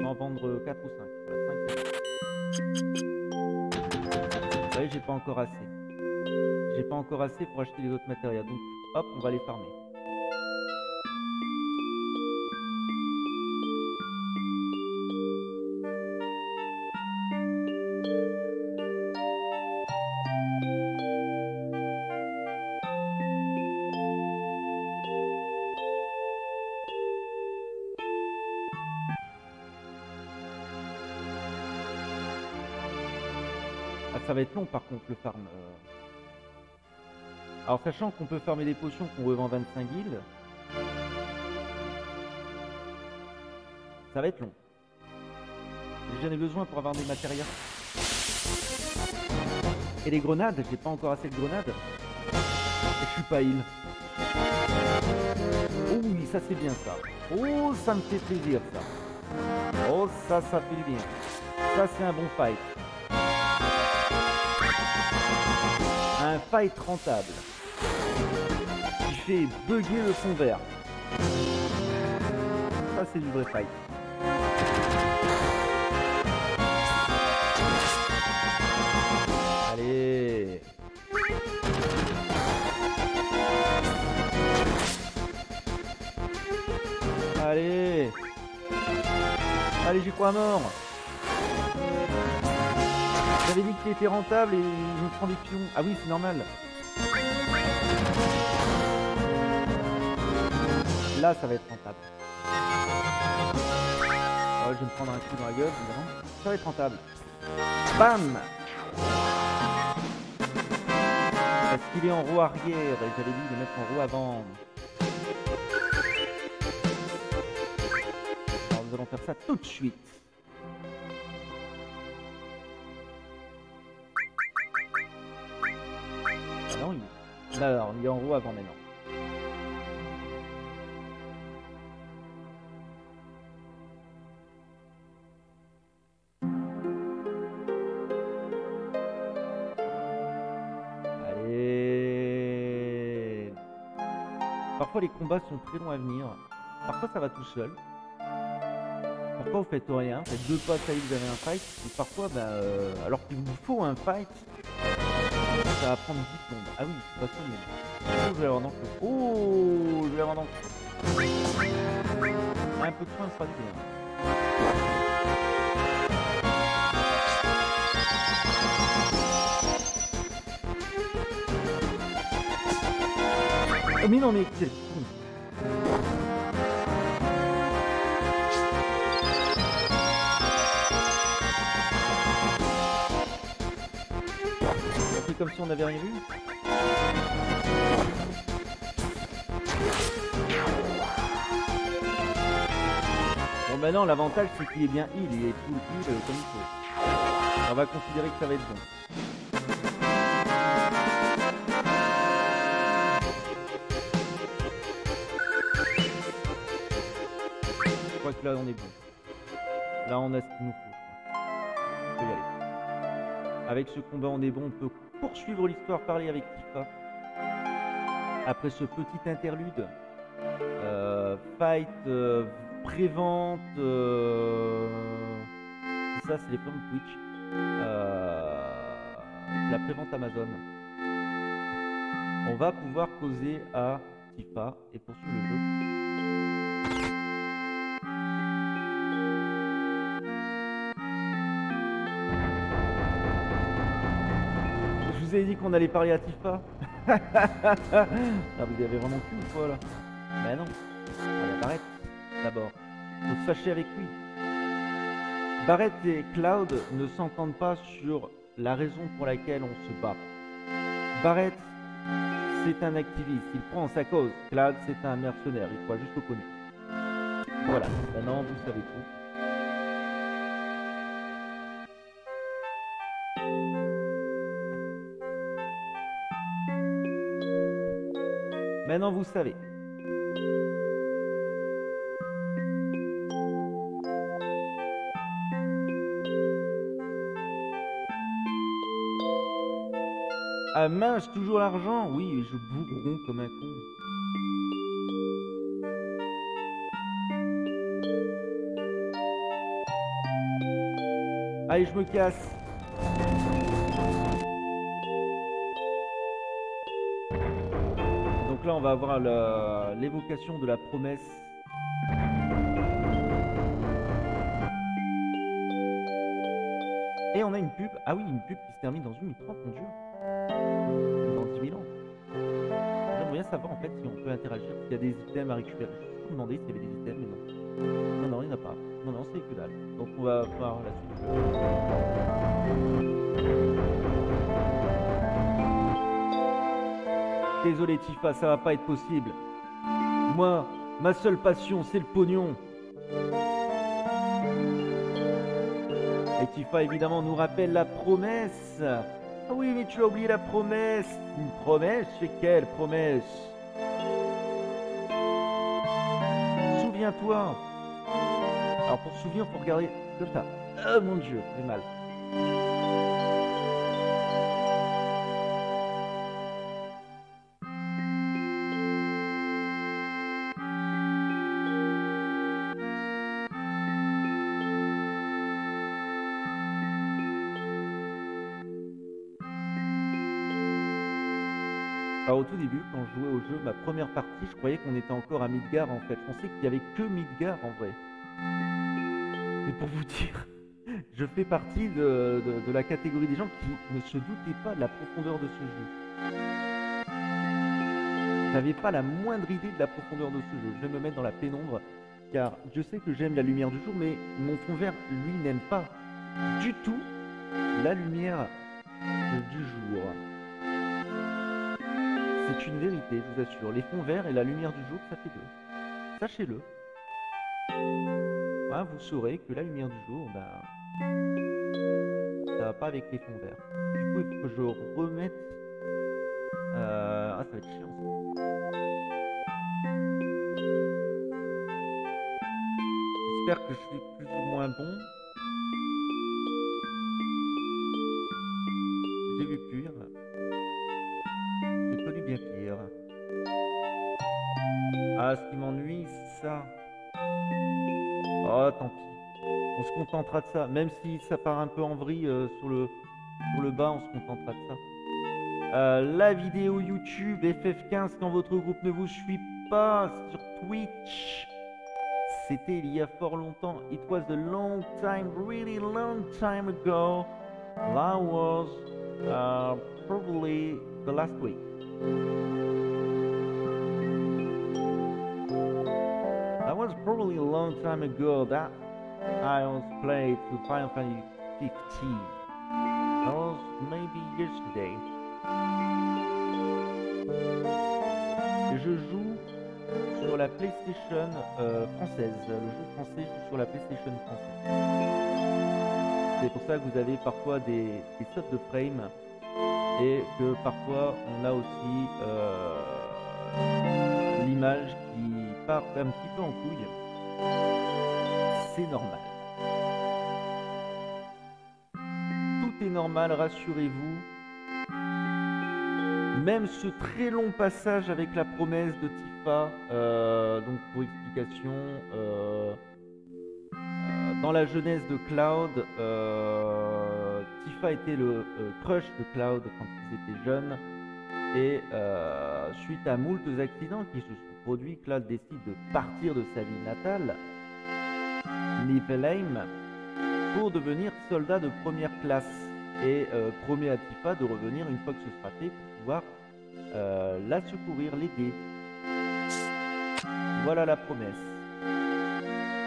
On va en vendre 4 ou 5. Voilà, 5. Vous voyez, j'ai pas encore assez. J'ai pas encore assez pour acheter les autres matériels. Donc hop, on va les farmer. Ça va être long par contre le farm. Euh. Alors sachant qu'on peut farmer des potions qu'on revend 25 guildes, ça va être long. J'en ai besoin pour avoir des matériaux. Et les grenades, j'ai pas encore assez de grenades. Je suis pas heal. Oh oui, ça c'est bien ça. Oh, ça me fait plaisir ça. Oh, ça, ça fait bien. Ça c'est un bon fight. Un fight rentable. Qui fait bugger le fond vert. Ça, c'est du vrai fight. Allez. Allez. Allez, j'y crois mort? J'avais dit qu'il était rentable et je me prends des pions. Ah oui, c'est normal. Là, ça va être rentable. je vais me prendre un coup dans la gueule, évidemment. Ça va être rentable. Bam Parce qu'il est en roue arrière j'avais dit de mettre en roue avant. Alors nous allons faire ça tout de suite. Alors, il est en haut avant maintenant. Allez Parfois les combats sont très longs à venir. Parfois ça va tout seul. Parfois vous faites rien, faites deux pas, ça y est, vous avez un fight. Parfois, bah, euh, alors qu'il vous faut un fight, ça va prendre 10 secondes. Ah oui, c'est pas mais... Oh, je vais avoir dans le Oh, je vais avoir dans le Un peu de soin, ça bien. Oh mais non mais comme si on n'avait rien vu. Bon bah l'avantage c'est qu'il est bien heal, il est full heal euh, comme il faut. On va considérer que ça va être bon. Je crois que là on est bon. Là on a ce qu'il nous faut. On peut y aller. Avec ce combat on est bon, on peut poursuivre l'histoire parlée avec Tifa. Après ce petit interlude, euh, fight, euh, prévente, euh, ça c'est les plans de Twitch, la prévente Amazon. On va pouvoir causer à Tifa et poursuivre le jeu. Vous avez dit qu'on allait parler à Tifa ah, Vous y avez vraiment cul ou quoi là Ben non. Allez, Barrett, d'abord. Faut se avec lui. Barrett et Cloud ne s'entendent pas sur la raison pour laquelle on se bat. Barrett, c'est un activiste, il prend sa cause. Cloud, c'est un mercenaire, il croit juste au connu. Voilà, maintenant vous savez tout. Maintenant, vous savez. Ah mince, toujours l'argent Oui, je bougron comme un con. Allez, je me casse. On va avoir l'évocation de la promesse. Et on a une pub. Ah oui, une pub qui se termine dans une minute 30, mon dieu. Dans 10 000 ans. J'aimerais bien savoir en fait si on peut interagir, s'il y a des items à récupérer. Je me demander s'il y avait des items, mais non. Non, non, il n'y en a pas. Non, non, c'est que dalle. Donc on va voir la suite. Désolé Tifa, ça va pas être possible. Moi, ma seule passion, c'est le pognon. Et Tifa, évidemment, nous rappelle la promesse. Ah oui, mais tu as oublié la promesse. Une promesse C'est quelle promesse? Souviens-toi. Alors pour se souvenir, faut regarder ça. Oh mon dieu, j'ai mal. Au tout début, quand je jouais au jeu, ma première partie, je croyais qu'on était encore à Midgar en fait. Je pensais qu'il n'y avait que Midgar en vrai. Mais pour vous dire, je fais partie de, la catégorie des gens qui ne se doutaient pas de la profondeur de ce jeu. J'avais pas la moindre idée de la profondeur de ce jeu. Je vais me mettre dans la pénombre, car je sais que j'aime la lumière du jour, mais mon fond vert, lui, n'aime pas du tout la lumière du jour. C'est une vérité, je vous assure. Les fonds verts et la lumière du jour, ça fait deux. Sachez-le. Ah, vous saurez que la lumière du jour, ben, ça va pas avec les fonds verts. Du coup, il faut que je remette. Euh... Ah, ça va être chiant. J'espère que je suis plus ou moins bon. Se contentera de ça. Même si ça part un peu en vrille euh, sur, le, sur le bas, on se contentera de ça. Euh, la vidéo YouTube FF15 quand votre groupe ne vous suit pas sur Twitch. C'était il y a fort longtemps. It was a long time, really long time ago. That was uh, probably the last week. was probably a long time ago that I was played to Final Fantasy 15. That was maybe yesterday. Je joue sur la PlayStation euh, française. Le jeu français joue sur la PlayStation française. C'est pour ça que vous avez parfois des, des de frame et que parfois on a aussi euh, l'image qui part un petit peu en couille. C'est normal. Tout est normal, rassurez-vous. Même ce très long passage avec la promesse de Tifa, euh, donc pour explication, euh, euh, dans la jeunesse de Cloud, Tifa était le crush de Cloud quand ils étaient jeunes. Et suite à moult accidents qui se sont produit, Cloud décide de partir de sa ville natale, Niflheim, pour devenir soldat de première classe et euh, promet à Tifa de revenir une fois que ce sera fait pour pouvoir euh, la secourir, l'aider. Voilà la promesse.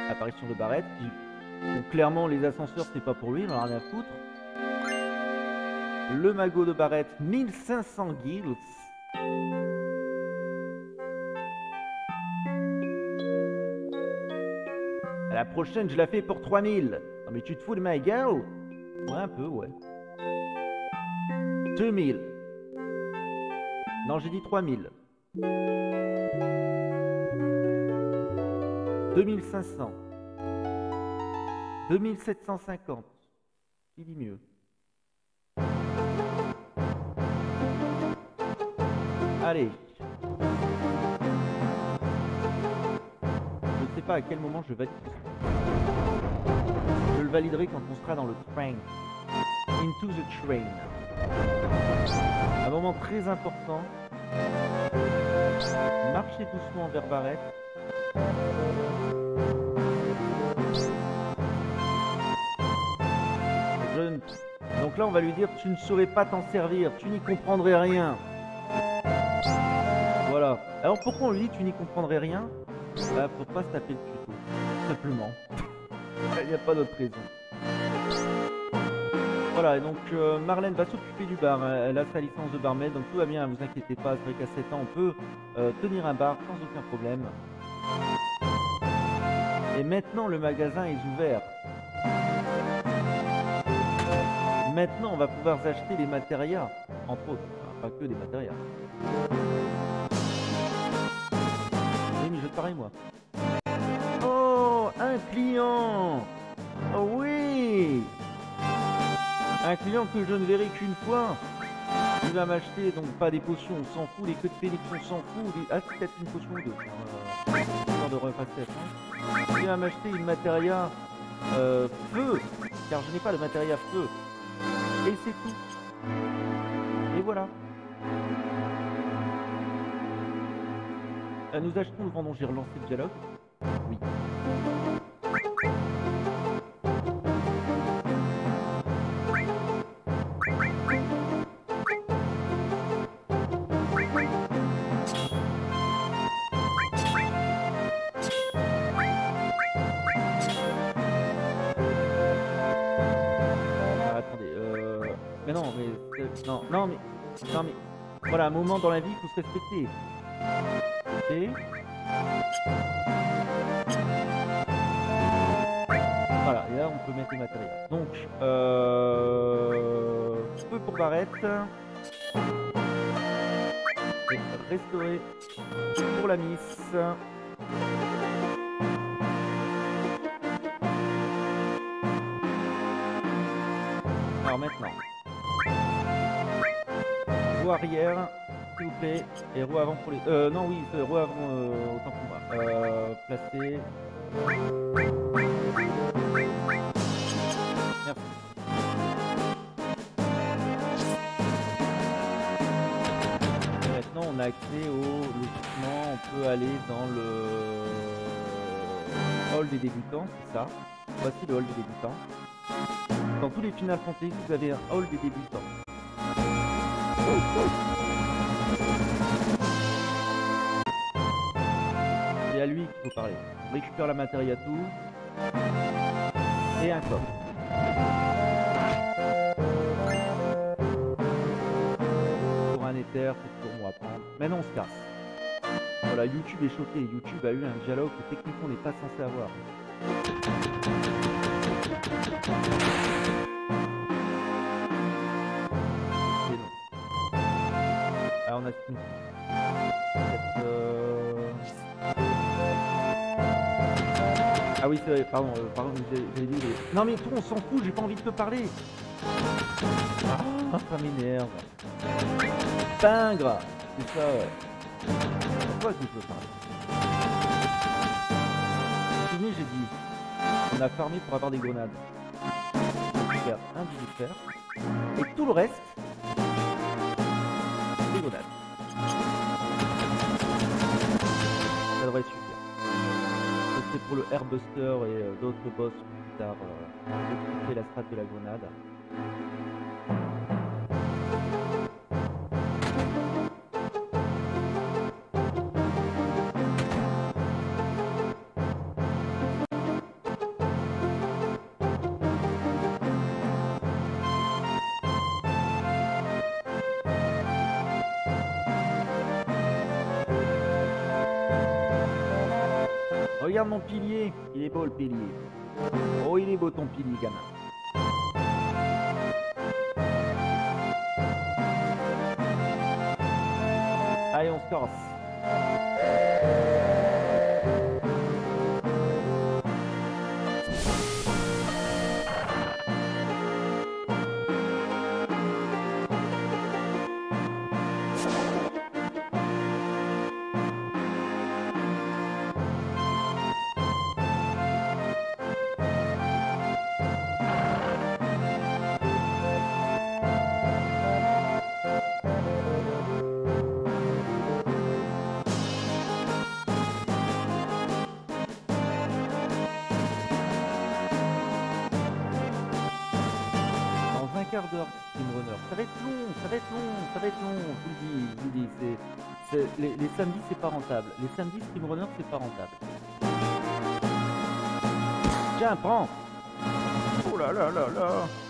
Apparition de Barrett qui, clairement les ascenseurs c'est pas pour lui, il en a rien à foutre. Le magot de Barrett, 1500 guilds. La prochaine, je la fais pour 3000. Non mais tu te fous de ma gueule? Ouais, un peu, ouais. 2000. Non, j'ai dit 3000. 2500. 2750. Qui dit mieux? Allez, pas à quel moment je valide. Je le validerai quand on sera dans le train. Into the train. Un moment très important. Marchez doucement vers Barrette. Donc là, on va lui dire Tu ne saurais pas t'en servir, tu n'y comprendrais rien. Voilà. Alors pourquoi on lui dit Tu n'y comprendrais rien? Bah, pour pas se taper le tuto. Simplement. Il n'y a pas d'autre raison. Voilà, et donc euh, Marlène va s'occuper du bar. Elle a sa licence de barmaid, donc tout va bien, ne vous inquiétez pas. C'est vrai qu'à 7 ans, on peut euh, tenir un bar sans aucun problème. Et maintenant, le magasin est ouvert. Maintenant, on va pouvoir acheter des matériaux, entre autres, pas que des matériaux. Oui, mais je pareil, moi. Client Oh oui Un client que je ne verrai qu'une fois. Il va m'acheter, donc pas des potions, on s'en fout, les queues de Phoenix, on s'en fout. Ah, peut-être une potion. Euh, de hein. Il va m'acheter une matéria euh, feu, car je n'ai pas de matériel feu. Et c'est tout. Et voilà. Euh, nous achetons le vendons, j'ai relancé le dialogue? Oui. Non, mais... Non, mais... Voilà, un moment dans la vie, il faut se respecter. Ok Voilà, et là, on peut mettre les matériels. Donc, euh... Feu pour Barrette. Et restaurer pour la miss. Alors maintenant, arrière, s'il vous plaît, et roue avant pour les... Euh, non, oui, roue avant, euh, autant pour moi. Euh. Merci. maintenant, on a accès au logiquement, on peut aller dans le hall des débutants, c'est ça? Voici le hall des débutants. Dans tous les Final Fantasy, vous avez un hall des débutants. C'est à lui qu'il faut parler. On récupère la matière à tout. Et un coffre. Pour un éther, c'est à prendre. Maintenant on se casse. Voilà, YouTube est choqué. YouTube a eu un dialogue que techniquement on n'est pas censé avoir. A. Ah oui, c'est vrai, pardon, euh, pardon, j'ai dit. Non mais tout, on s'en fout, j'ai pas envie de te parler. Ah, ça m'énerve. Pingre C'est ça, ouais. Pourquoi tu peux parler? J'ai dit, on a farmé pour avoir des grenades. Faire un du Et tout le reste, devrait suffire. C'est pour le Airbuster et euh, d'autres boss plus tard. Euh, la strat de la grenade. Pilier. Il est beau le pilier. Oh, il est beau ton pilier, gamin. Allez, on se corse. Ça va être long, ça va être long, je vous le dis, je vous le dis. Les, samedis, c'est pas rentable. Les samedis Runner, c'est pas rentable. Tiens, prends Oh là là là là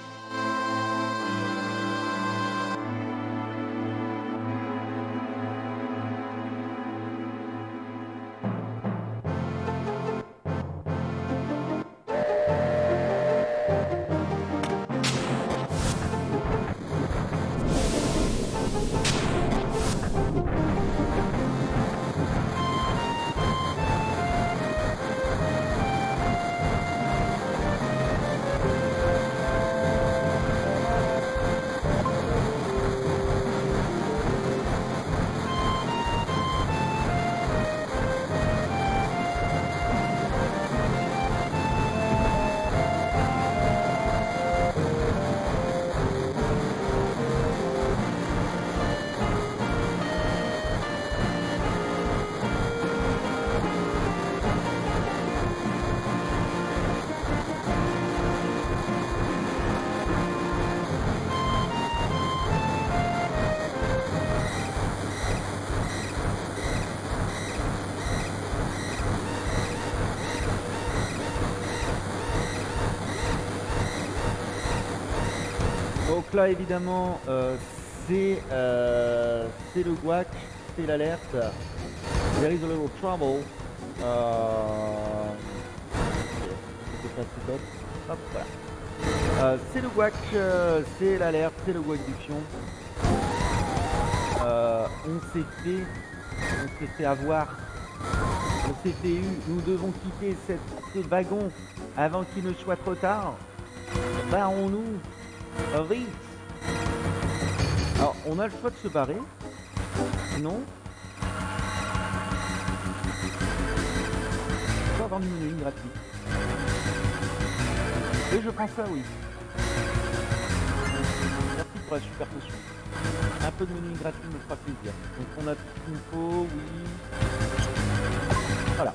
là, évidemment, euh, euh, c'est le guac, c'est l'alerte. There is a little trouble. Euh, c'est le guac, c'est l'alerte, c'est le guac du pion. on s'est fait, on s'est fait avoir, on s'est fait eu. Nous devons quitter cette, ce wagon avant qu'il ne soit trop tard. Barrons-nous vite alors, on a le choix de se barrer. Sinon... On peut avoir du menu gratuit. Et je prends ça, oui. Merci pour la super potion. Un peu de menu gratuit me fera plaisir. Donc on a tout ce qu'il faut, oui. Voilà.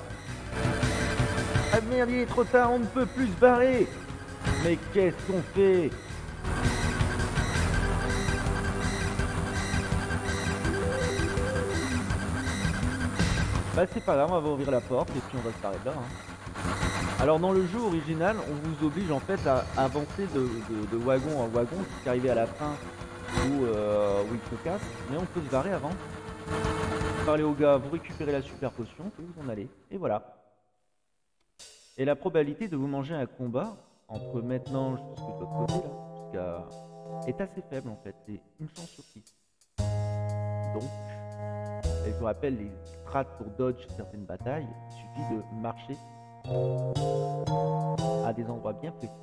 Ah merde, il est trop tard, on ne peut plus se barrer Mais qu'est-ce qu'on fait? Bah c'est pas grave, on va ouvrir la porte et puis on va s'arrêter là. Hein. Alors dans le jeu original, on vous oblige en fait à avancer de, wagon en wagon jusqu'à arriver à la fin où, euh, où il se casse. Mais on peut se barrer avant. Parler au gars, vous récupérez la super potion, et vous en allez. Et voilà. Et la probabilité de vous manger un combat entre maintenant jusqu'à l'autre côté là, est assez faible en fait. C'est une chance sur six. Donc je vous rappelle les pour dodge certaines batailles. Il suffit de marcher à des endroits bien précis.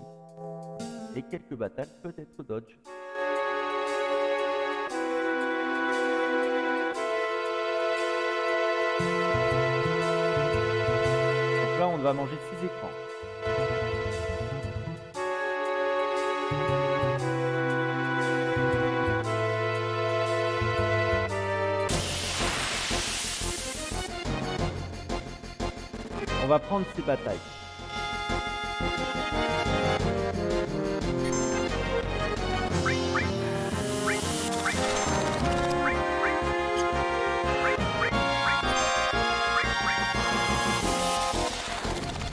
Et quelques batailles peuvent être dodge. Donc là, on va manger 6 écrans. Va prendre ces batailles.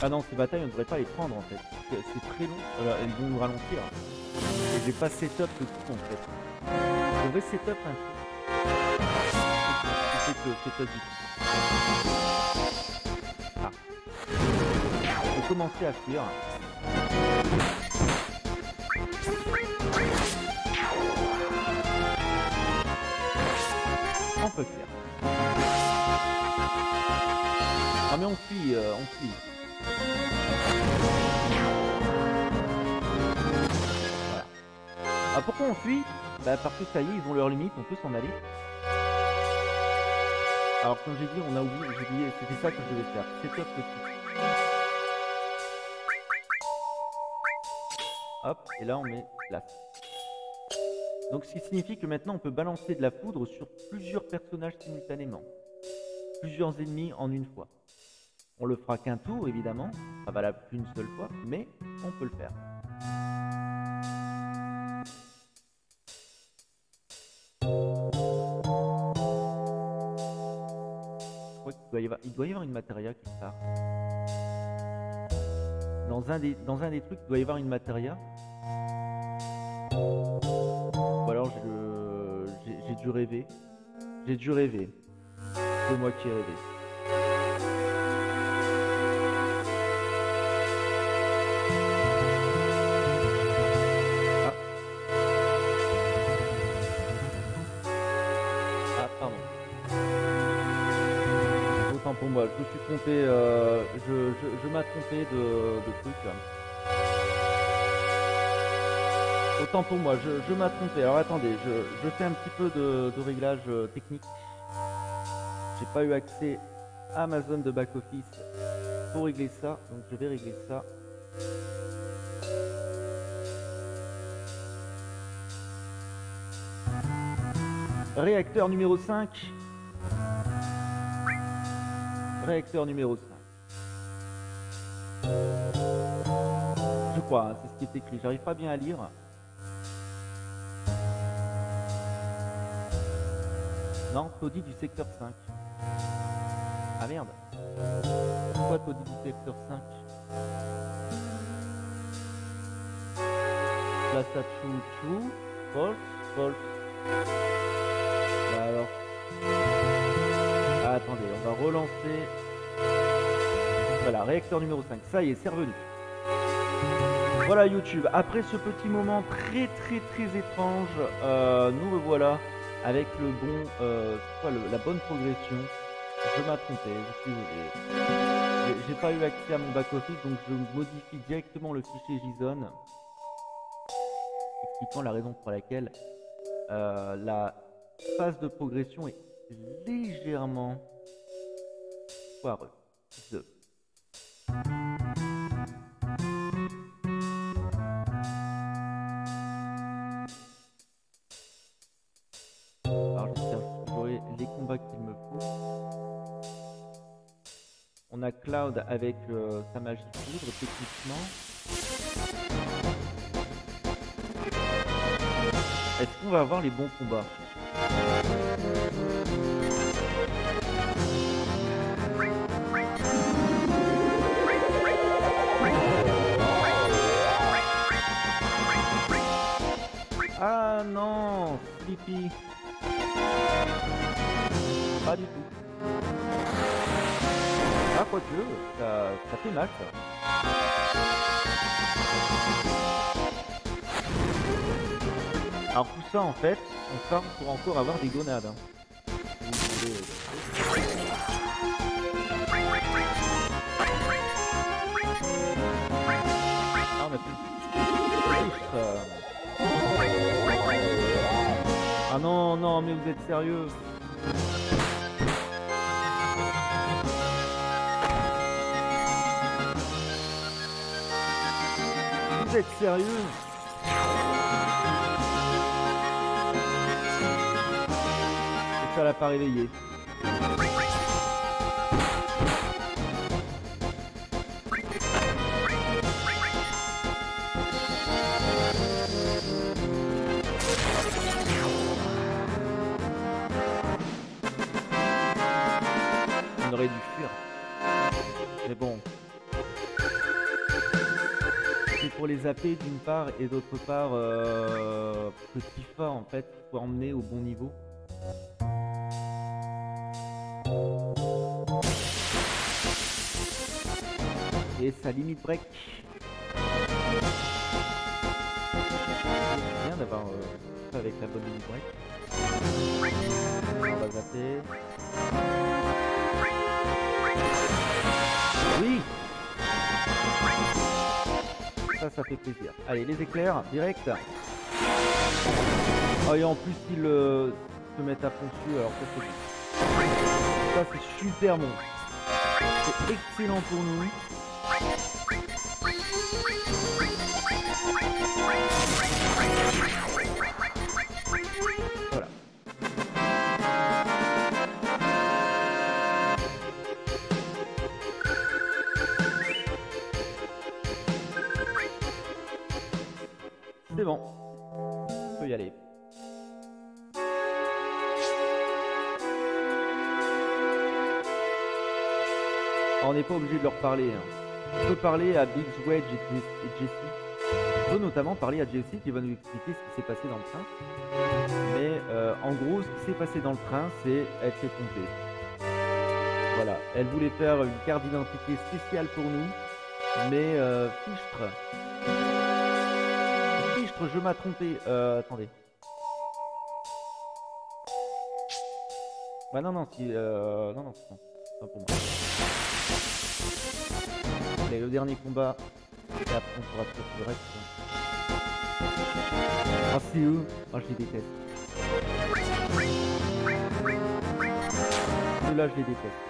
Ah non, ces batailles, on devrait pas les prendre en fait. C'est très long. elles vont nous ralentir. Et j'ai pas setup le coup en fait. Je devrais setup un peu. C'est du. Commencer à fuir. On peut fuir. Ah mais on fuit, euh, on fuit. Voilà. Ah pourquoi on fuit? Bah parce que ça y est, ils ont leur limite, on peut s'en aller. Alors comme j'ai dit, on a oublié, j'ai oublié, c'était ça que je devais faire. C'est top le hop, et là on met la. Donc ce qui signifie que maintenant on peut balancer de la poudre sur plusieurs personnages simultanément, plusieurs ennemis en une fois. On le fera qu'un tour évidemment, pas valable qu'une seule fois, mais on peut le faire. Il doit, y avoir, il doit y avoir une matéria qui part. Dans un, des, dans un des trucs, il doit y avoir une matéria. Ou alors j'ai dû rêver. J'ai dû rêver. C'est moi qui ai rêvé. je me suis trompé, euh, je, je, trompé de, de truc. Autant pour moi, je, je m'ai trompé. Alors attendez, je, fais un petit peu de, de réglage euh, technique. J'ai pas eu accès à ma zone de back-office pour régler ça, donc je vais régler ça. Réacteur numéro 5, réacteur numéro 5. Je crois, hein, c'est ce qui est écrit. J'arrive pas bien à lire. Non, Toddy du secteur 5. Ah merde. Pourquoi Toddy du secteur 5 Là ça true, true, false, false. Bah alors. Ah, attendez, on va relancer. Voilà, réacteur numéro 5. Ça y est, c'est revenu. Voilà YouTube, après ce petit moment très très très étrange, euh, nous revoilà avec le bon, euh, la bonne progression. Je m'ai je suis désolé. J'ai pas eu accès à mon back-office, donc je modifie directement le fichier JSON, expliquant la raison pour laquelle euh, la phase de progression est légèrement foireux. Avec euh, sa magie poudre techniquement. Est-ce qu'on va avoir les bons combats? Ah non, Sleepy. Pas du tout. Ah, quoique, ça, ça fait mal ça. Alors tout ça en fait, on part pour encore avoir des gonades. Hein. Ah, on a plus. Ah non, non, mais vous êtes sérieux êtes sérieux ça l'a pas réveillé. On aurait dû fuir. Pour les zapper d'une part et d'autre part euh, que Tifa en fait soit emmener au bon niveau. Et sa limite break. Bien d'avoir euh, avec la bonne limite break. On va zapper. Oui Ça, ça fait plaisir. Allez, les éclairs, direct. Oh, et en plus, ils euh, se mettent à fond dessus, alors ça, c'est Ça, c'est super bon. C'est excellent pour nous. N'est pas obligé de leur parler. Hein. On peut parler à Big Wedge et Jesse. On peut notamment parler à Jesse qui va nous expliquer ce qui s'est passé dans le train. Mais euh, en gros, ce qui s'est passé dans le train, c'est elle s'est trompée. Voilà, elle voulait faire une carte d'identité spéciale pour nous, mais euh, fichtre. Fichtre, je m'ai trompé. Euh, attendez. Bah non, non, si... Euh, non, non, moi. Le dernier combat. Et après, on pourra faire le reste. Ah, c'est eux. Ah, je les déteste. Ceux-là, je les déteste.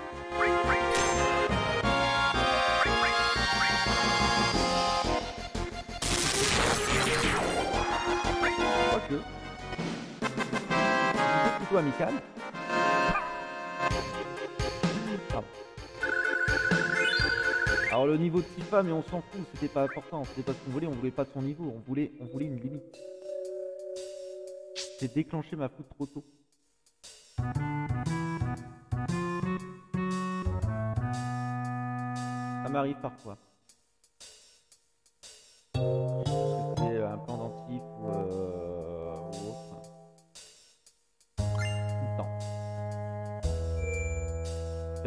C'est plutôt amical. Alors le niveau de Tifa, mais on s'en fout, c'était pas important, c'était pas ce qu'on voulait, on voulait pas son niveau, on voulait, une limite. J'ai déclenché ma foudre trop tôt. Ça m'arrive parfois.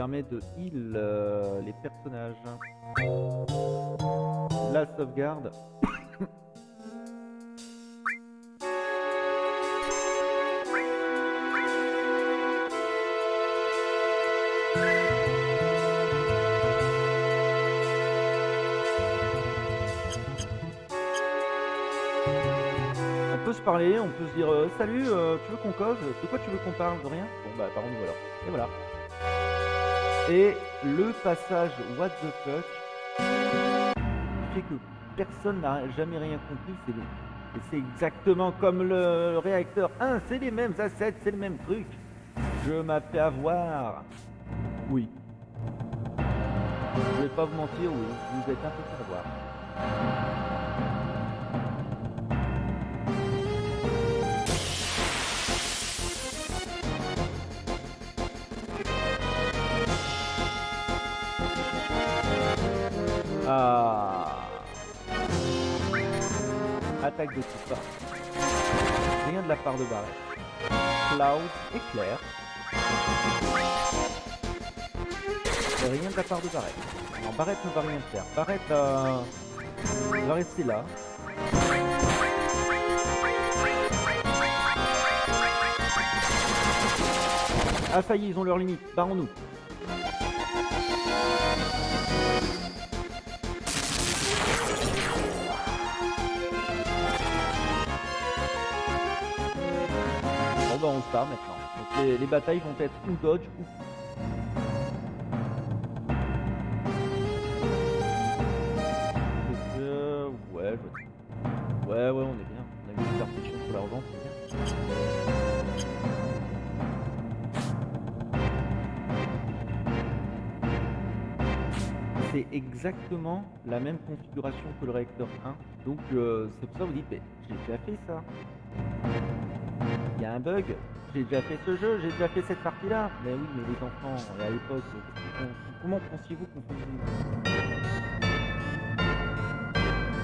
Permet de heal euh, les personnages. La sauvegarde. On peut se parler, on peut se dire euh, salut, euh, tu veux qu'on cause? De quoi tu veux qu'on parle? De rien Bon bah parlons-nous alors. Et voilà. Et le passage What the fuck fait que personne n'a jamais rien compris. C'est exactement comme le réacteur 1, c'est les mêmes assets, c'est le même truc. Je fait avoir. Oui. Je vais pas vous mentir, oui, vous êtes un peu fait avoir. Ah. Attaque de tout ça. Rien de la part de Barrett. Cloud, éclair. Rien de la part de Barrett. Non, Barrett ne va rien faire. Barrett euh, va rester là. Ah ça y est, ils ont leur limite. Barrons-nous. Les, les batailles vont être ou dodge ou que- Ouais, je... ouais, ouais, on est bien. On a une perception pour la revente, c'est bien. C'est exactement la même configuration que le réacteur 1. Donc euh, c'est pour ça que vous dites, j'ai déjà fait ça. Il y a un bug. J'ai déjà fait ce jeu, j'ai déjà fait cette partie-là. Mais oui, mais les enfants, à l'époque, qu'on- comment pensiez-vous qu'on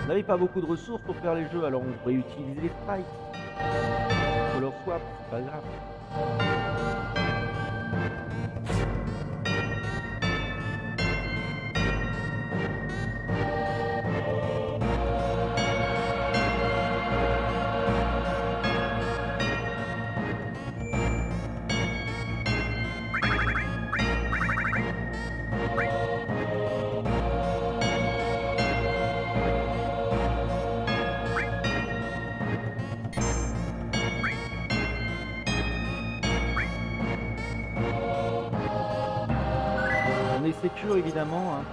On n'avait pas beaucoup de ressources pour faire les jeux, alors on pourrait utiliser les sprites. Color swap, c'est pas grave. Évidemment. Hein.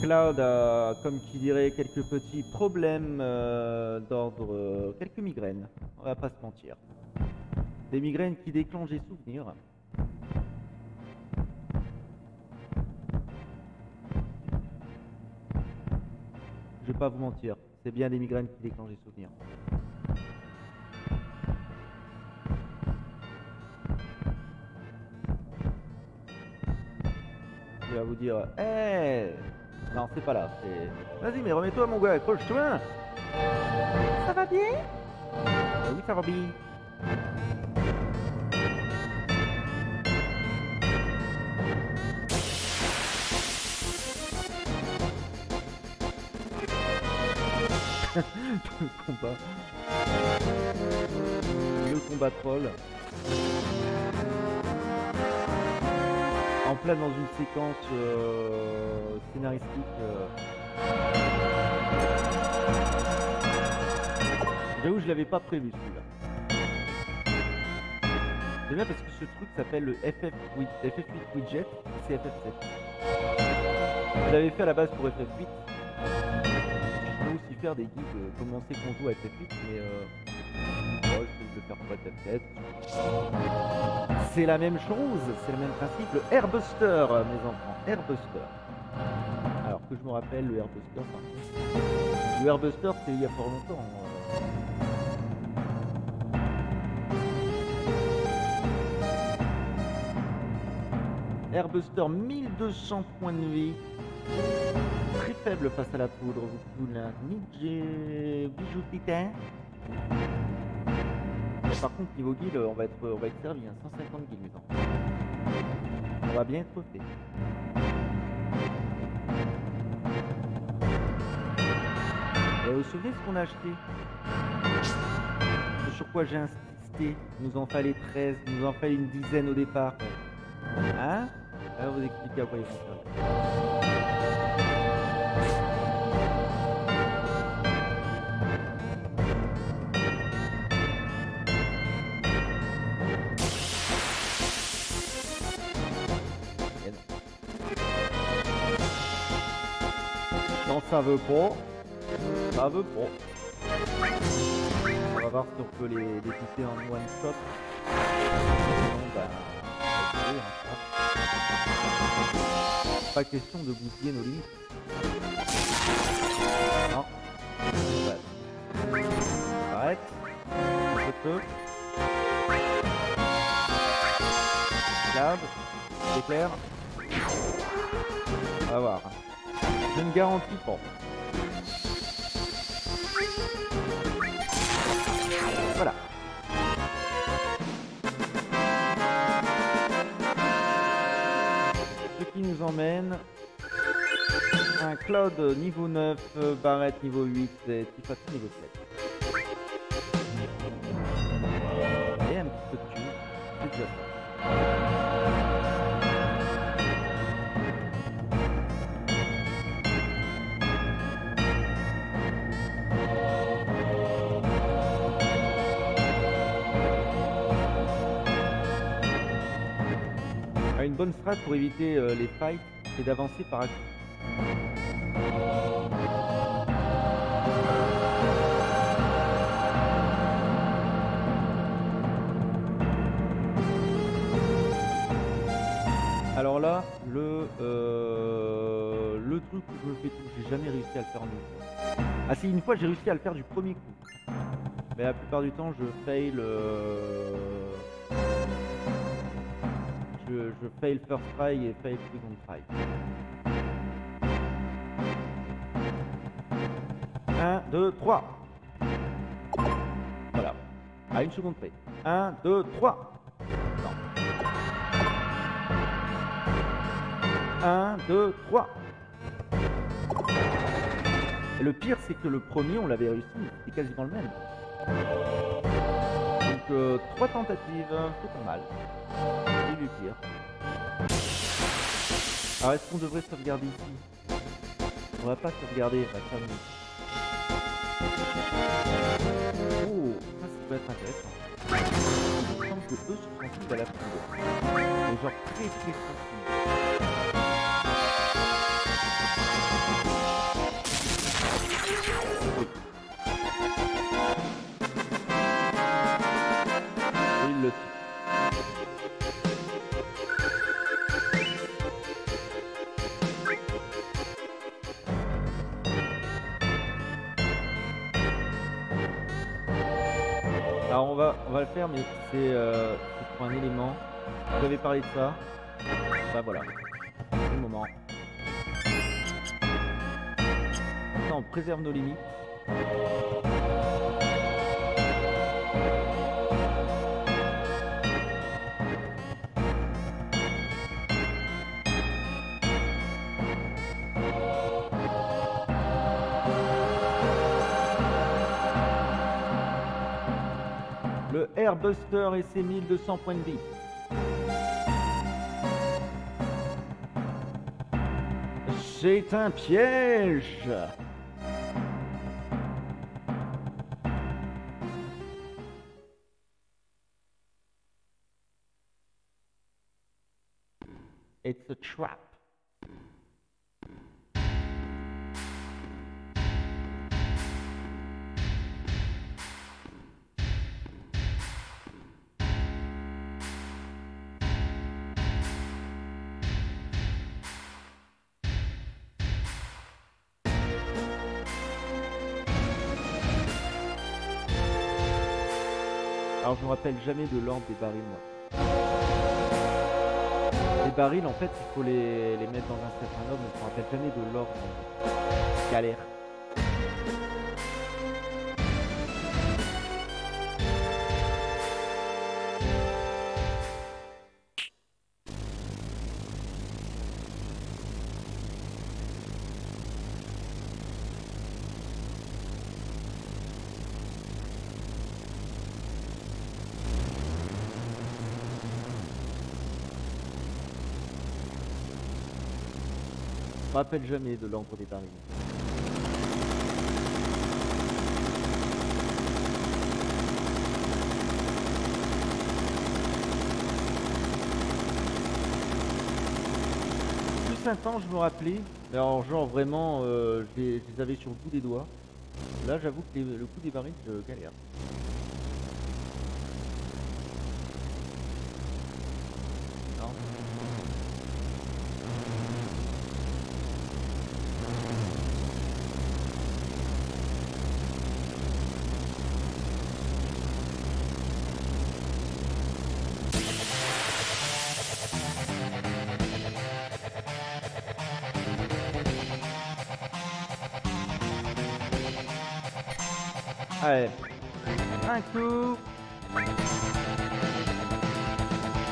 Cloud a, comme qui dirait, quelques petits problèmes euh, d'ordre, euh, quelques migraines. On va pas se mentir. Des migraines qui déclenchent des souvenirs. Vais pas vous mentir. C'est bien des migraines qui déclenchent des souvenirs. Il va vous dire Hé Non, c'est pas là. Vas-y, mais remets-toi, mon gars, accroche-toi Ça va bien? Euh, Oui, ça va bien. le combat. Le combat troll. En plein dans une séquence euh, scénaristique. Euh. J'avoue, je l'avais pas prévu celui-là. C'est bien parce que ce truc s'appelle le FF8, FF8 Widget, c'est FF7. Je l'avais fait à la base pour FF8 aussi faire des guides, euh, comment c'est qu'on joue avec cette mais euh, je vais faire pour FF7. C'est la même chose, c'est le même principe, le Airbuster, mes enfants, Airbuster. Alors que je me rappelle, le Airbuster, le Airbuster, c'est il y a fort longtemps. Euh. Airbuster 1200 points de vie très faible face à la poudre. Vous la bijou titan. Par contre, niveau guild, on va être, on va être servi. Hein, 150 guilds On va bien être fait. Vous vous souvenez ce qu'on a acheté? Sur quoi j'ai insisté Nous en fallait 13, nous en fallait une dizaine au départ. Hein? Alors vous expliquer à quoi ça veut pas. Ça veut pas. On va voir si on peut les, les en one shot. Sinon, bah, Pas question de bousiller nos limites. Non. Ouais. Arrête. Un peu. C'est. On va voir. Je ne garantis pas. Voilà. Ce qui nous emmène un Cloud niveau 9, Barrette niveau 8 et Tifat niveau 7. Pour éviter euh, les fights, c'est d'avancer par action. Alors là, le, euh, le truc où je me fais tout, j'ai jamais réussi à le faire en une fois. Ah si, une fois j'ai réussi à le faire du premier coup. Mais la plupart du temps, je fail... Euh, je, je fail first try et fail second try. 1, 2, 3. Voilà. À une seconde près. 1, 2, 3. Non. 1, 2, 3. Et le pire, c'est que le premier, on l'avait réussi, c'était quasiment le même. Euh, 3 tentatives, c'est pas mal du pire. Alors est-ce qu'on devrait sauvegarder ici? On va pas sauvegarder, on va terminer. Oh, ça, ça peut être intéressant. Il semble que eux se sensibles à la poudre. Mais genre très très sensibles. Alors on va, on va le faire, mais euh, c'est pour un élément. Vous avez parlé de ça. Bah voilà. C'est le moment. On préserve nos limites. Airbuster et ses 1200 points de vie. C'est un piège jamais de l'ordre des barils moi barils, en fait, il faut les, les mettre dans un certain ordre, mais je me rappelle jamais de l'ordre. Galère. Me rappelle jamais de l'ordre des barils. Plus un temps, je me rappelais. Alors, genre vraiment, euh, je, les, avais sur le bout des doigts. Là, j'avoue que le coup des barils, je galère.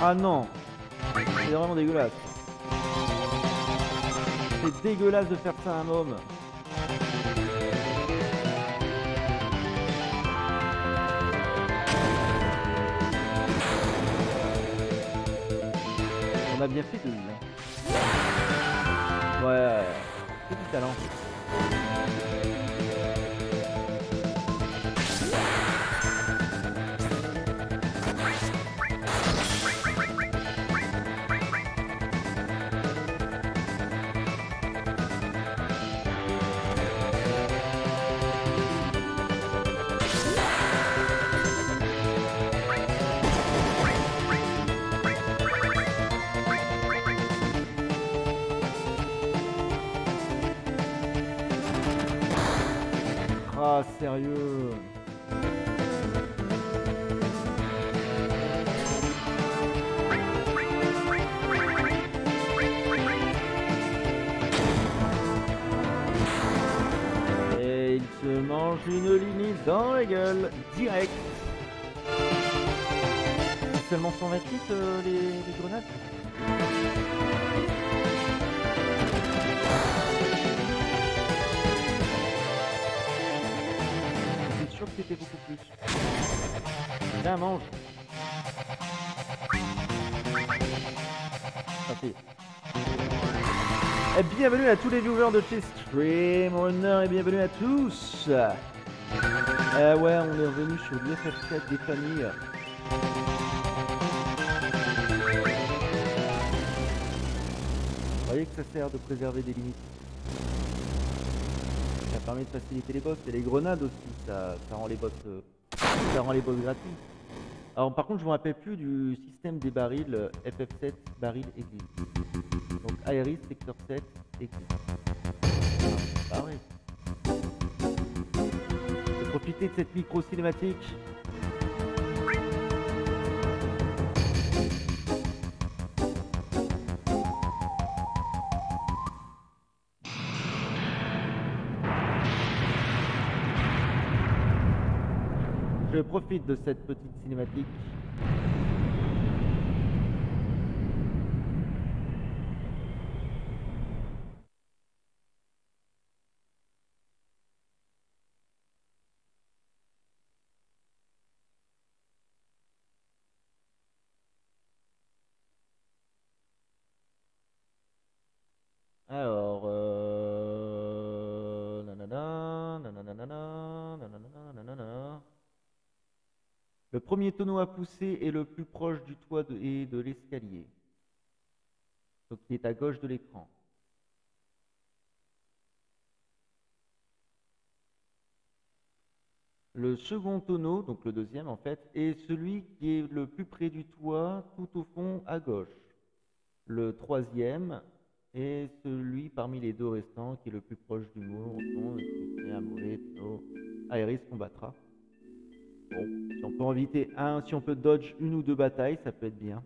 Ah non. C'est vraiment dégueulasse. C'est dégueulasse de faire ça à un homme. On a bien fait de lui. Hein. Ouais, c'est du talent. Et il se mange une limite dans la gueule, direct. Seulement 128 euh, les, les grenades? C'était beaucoup plus. Viens, mange. Et bienvenue à tous les viewers de chez Stream Runner et bienvenue à tous. Euh, ouais, on est revenu sur l'UFF7 des familles. Vous voyez que ça sert de préserver des limites permet de faciliter les boss et les grenades aussi, ça, rend les boss euh, ça rend les boss gratuits. Alors par contre je me rappelle plus du système des barils euh, FF7 baril église. Donc Aeris, secteur 7, église. Pareil. Je vais profiter de cette micro cinématique profite de cette petite cinématique. Alors, euh... nanana, nanana, nanana, nanana. Le premier tonneau à pousser est le plus proche du toit de- et de l'escalier. Donc il est à gauche de l'écran. Le second tonneau, donc le deuxième en fait, est celui qui est le plus près du toit, tout au fond à gauche. Le troisième est celui parmi les deux restants qui est le plus proche du mur. Au fond. Aéris combattra. Bon, si on peut un, si on peut dodge une ou deux batailles, ça peut être bien.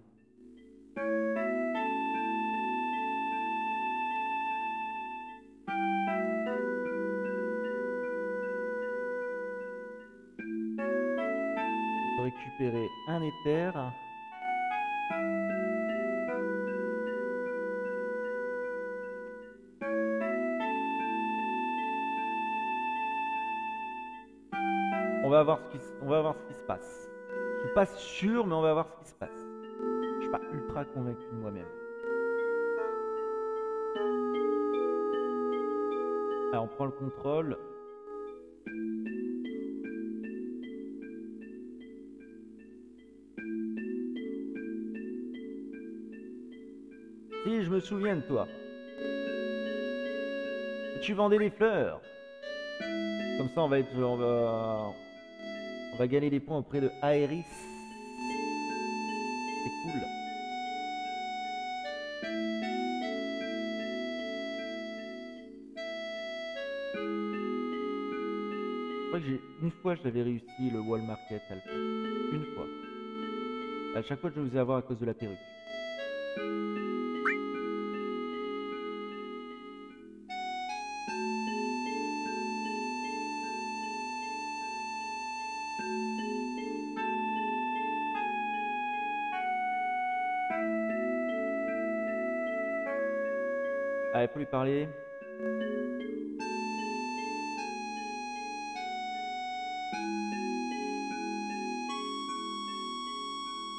On peut récupérer un éther. Ce qui, on va voir ce qui se passe. Je suis pas sûr, mais on va voir ce qui se passe. Je suis pas ultra convaincu de moi-même. Alors, on prend le contrôle. Si, je me souviens de toi. Tu vendais des fleurs. Comme ça, on va être, on va gagner des points auprès de Aeris. C'est cool. Une fois j'avais réussi le wall market faire. Une fois. À chaque fois je me faisais avoir à cause de la perruque. Lui parler.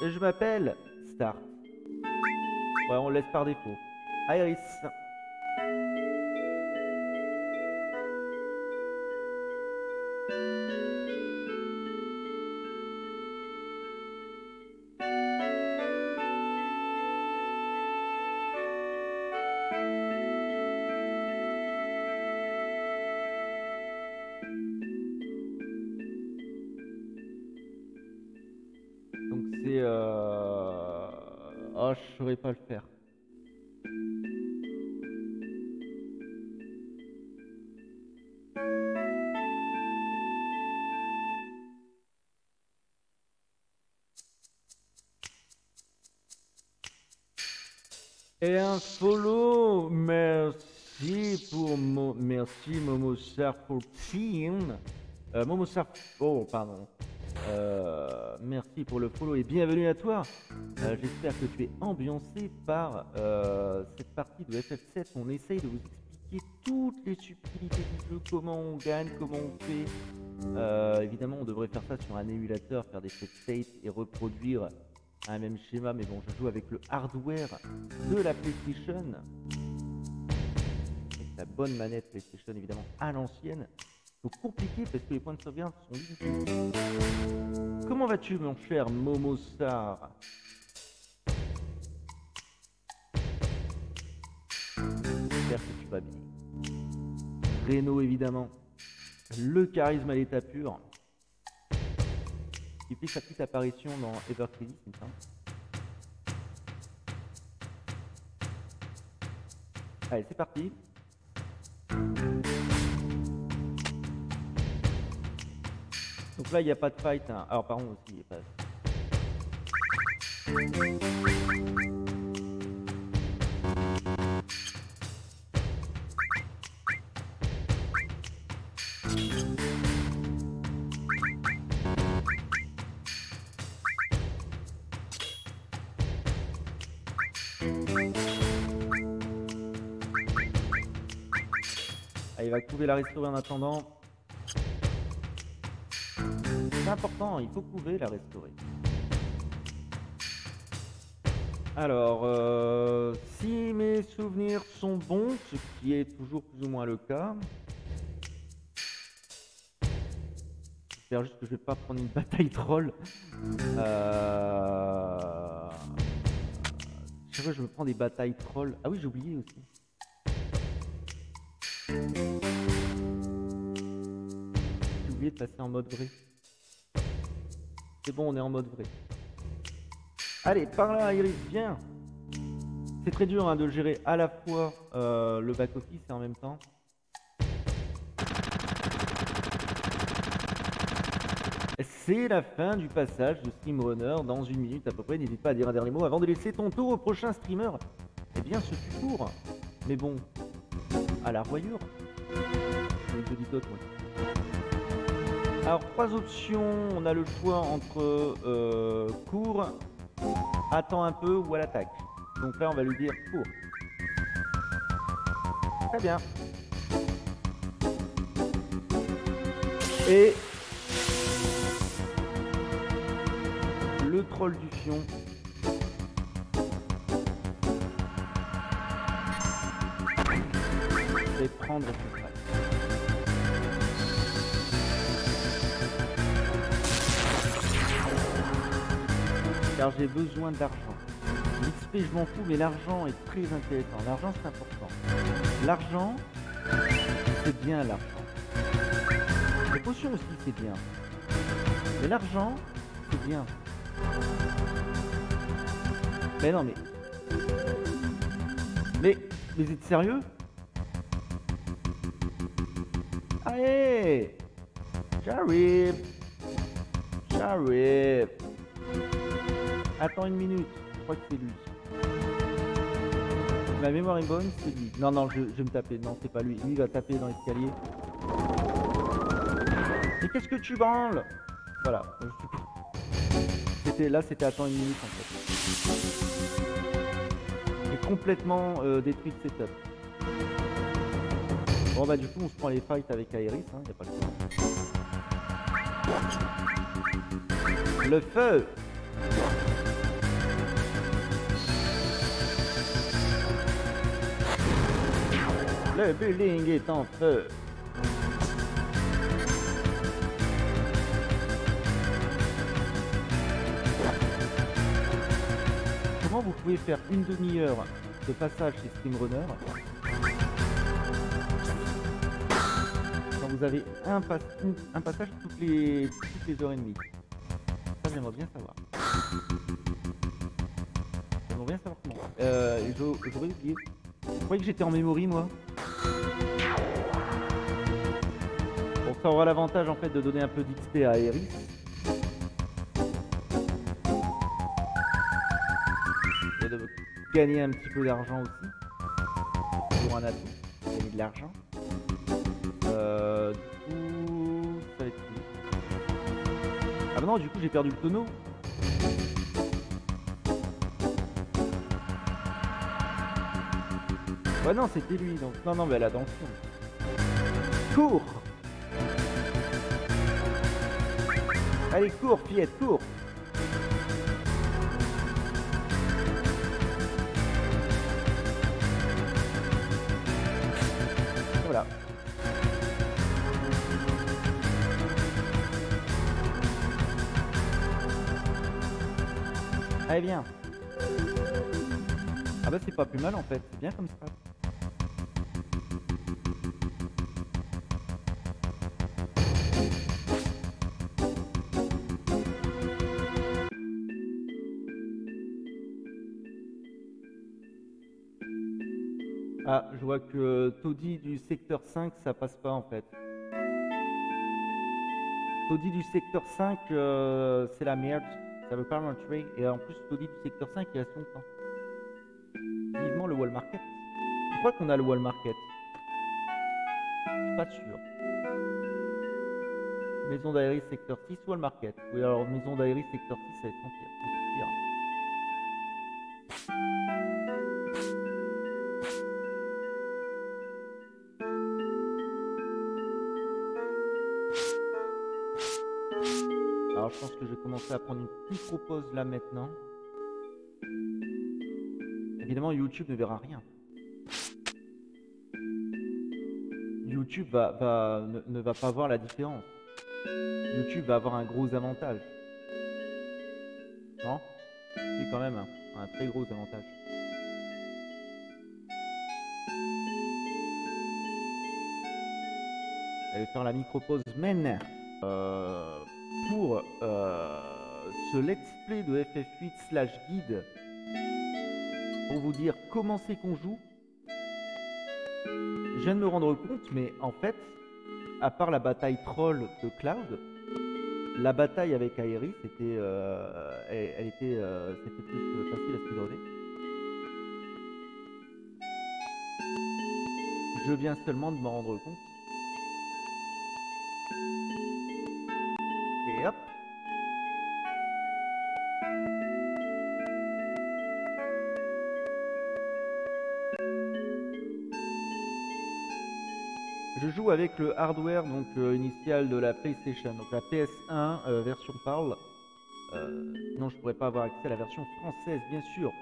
Et je m'appelle Start. Ouais, on laisse par défaut. Iris. Momusar14. Euh, Oh, pardon. Euh, merci pour le follow et bienvenue à toi. Euh, j'espère que tu es ambiancé par euh, cette partie de FF7. On essaye de vous expliquer toutes les subtilités du jeu, comment on gagne, comment on fait. évidemment, on devrait faire ça sur un émulateur, faire des save states et reproduire un même schéma. Mais bon, je joue avec le hardware de la PlayStation. La bonne manette PlayStation, évidemment, à l'ancienne. Donc compliqué parce que les points de sauvegarde sont limités. Comment vas-tu, mon cher Momostar J'espère que tu vas bien. Reno, évidemment. Le charisme à l'état pur. Il fait sa petite apparition dans Ever Crisis, il me semble. Allez, c'est parti. Donc là, il n'y a pas de fight. Hein. Alors, pardon, aussi, il n'y a pas. Ah, il va couper la restaurer en attendant. Important, il faut couver la restaurer. Alors, euh, si mes souvenirs sont bons, ce qui est toujours plus ou moins le cas, j'espère juste que je vais pas prendre une bataille troll. Euh... Chaque fois je me prends des batailles troll. Ah oui, j'ai oublié aussi. J'ai oublié de passer en mode vrai. C'est bon, on est en mode vrai. Allez, par là, Iris, viens. C'est très dur hein, de gérer à la fois euh, le back-office et en même temps. C'est la fin du passage de Streamrunner dans une minute à peu près. N'hésite pas à dire un dernier mot avant de laisser ton tour au prochain streamer. Eh bien, ce fut court. Mais bon, à la royure. Alors, trois options. On a le choix entre euh, court, attends un peu ou à l'attaque. Donc là, on va lui dire court. Très bien. Et le troll du fion. Et prendre ce car j'ai besoin d'argent. L'XP je m'en fous mais l'argent est très intéressant. L'argent c'est important. L'argent, c'est bien l'argent. Les potions aussi c'est bien. Mais l'argent, c'est bien. Mais non mais... Mais, vous êtes sérieux? Allez J'arrive J'arrive Attends une minute. Je crois que c'est lui. Ma mémoire est bonne, c'est lui. Non, non, je, vais me taper. Non, c'est pas lui. Lui, il va taper dans l'escalier. Mais qu'est-ce que tu branles? Voilà. C'était là, c'était attends une minute en fait. J'ai complètement euh, détruit le setup. Bon bah du coup on se prend les fights avec Aeris, hein, y a pas le temps. Le feu Le building est en feu. Comment vous pouvez faire une demi-heure de passage chez Streamrunner quand vous avez un, un passage toutes les, toutes les heures et demie? Ça j'aimerais bien savoir. J'aimerais bien savoir comment. Euh, J'aurais oublié. Vous croyez que j'étais en mémoire moi Bon, ça aura l'avantage en fait de donner un peu d'XP à Eris. Et de gagner un petit peu d'argent aussi. Pour un atout. Gagner de l'argent. Euh, ça va être Ah bah non, du coup j'ai perdu le tonneau. Ouais non c'était lui donc non non mais elle a dans le fond. Cours Allez cours fillette cours Voilà. Allez viens Ah bah c'est pas plus mal en fait, c'est bien comme ça. Je vois que Toddy du secteur 5, ça passe pas en fait. Toddy du secteur 5, euh, c'est la merde. Ça veut pas rentrer. Et en plus, Toddy du secteur 5, il reste longtemps. Vivement le wall market. Je crois qu'on a le wall market. Je suis pas sûr. Maison d'aéris secteur 6, wall market. Oui, alors maison d'aéris secteur 6, ça va être pire. Je pense que je vais commencer à prendre une micro-pause là maintenant. Évidemment, YouTube ne verra rien. YouTube va, ne, va pas voir la différence. YouTube va avoir un gros avantage. Non? C'est quand même un, très gros avantage. Elle faire la micro-pause euh, pour euh, ce let's play de FF8 slash guide pour vous dire comment c'est qu'on joue je viens de me rendre compte, mais en fait, à part la bataille troll de Cloud, la bataille avec Aeris, c'était, euh, elle, était, euh, c'était plus facile à speedrunner. Je viens seulement de me rendre compte. Avec le hardware donc euh, initial de la PlayStation, donc la PS1 euh, version parle. Euh, sinon, je pourrais pas avoir accès à la version française, bien sûr.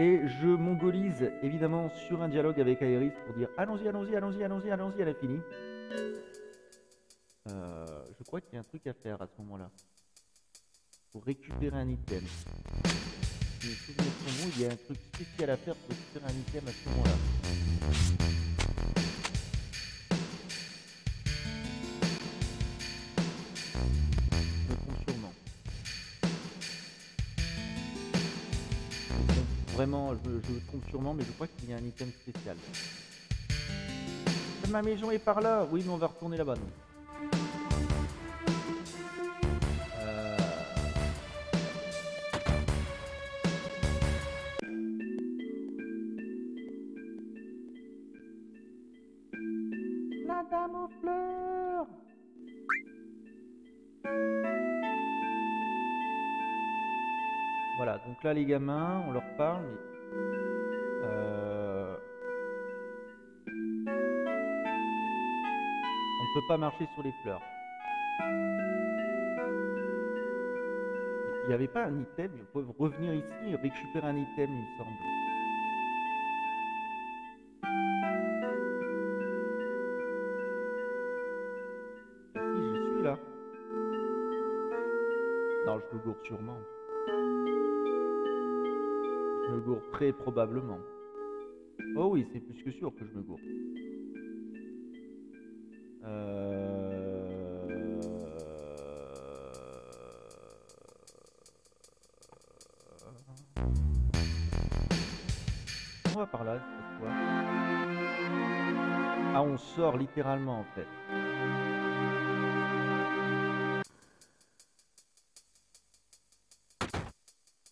Et je mongolise évidemment sur un dialogue avec Aeris pour dire allons-y, allons-y, allons-y, allons-y, allons-y à l'infini. je crois qu'il y a un truc à faire à ce moment-là. Pour récupérer un item. il y a un truc spécial à faire pour récupérer un item à ce moment-là. Je, je trompe sûrement, mais je crois qu'il y a un item spécial. Ma maison est par là Oui, mais on va retourner là-bas. Les gamins, on leur parle, mais... Euh, on ne peut pas marcher sur les fleurs. Il n'y avait pas un item, ils peuvent revenir ici et récupérer un item, il me semble. Si, je suis là. Non, je me gourde sûrement. Probablement. Oh oui, c'est plus que sûr que je me gourde. Euh... On va par là, cette fois. Ah, on sort littéralement en fait.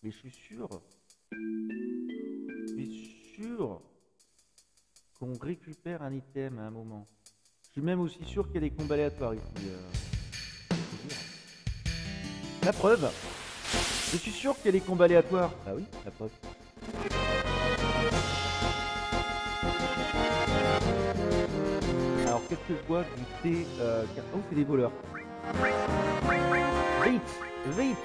Mais je suis sûr récupère un item à un moment. Je suis même aussi sûr qu'il y a des combats aléatoires ici. Euh. La preuve Je suis sûr qu'il y a des combats aléatoires. Ah oui, la preuve. Alors qu'est-ce que je vois du T euh, Oh, c'est des voleurs. Vite Vite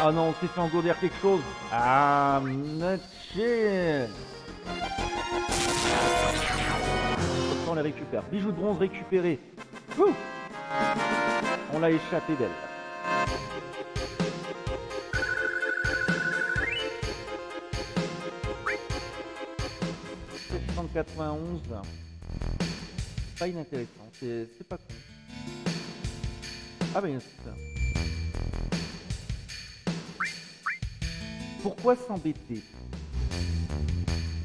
Ah non, on s'est fait engourdir quelque chose. Ah, shit on les récupère. Bijoux de bronze récupéré. on l'a échappé d'elle. Pas inintéressant, c'est pas con. Ah ben ça. Pourquoi s'embêter?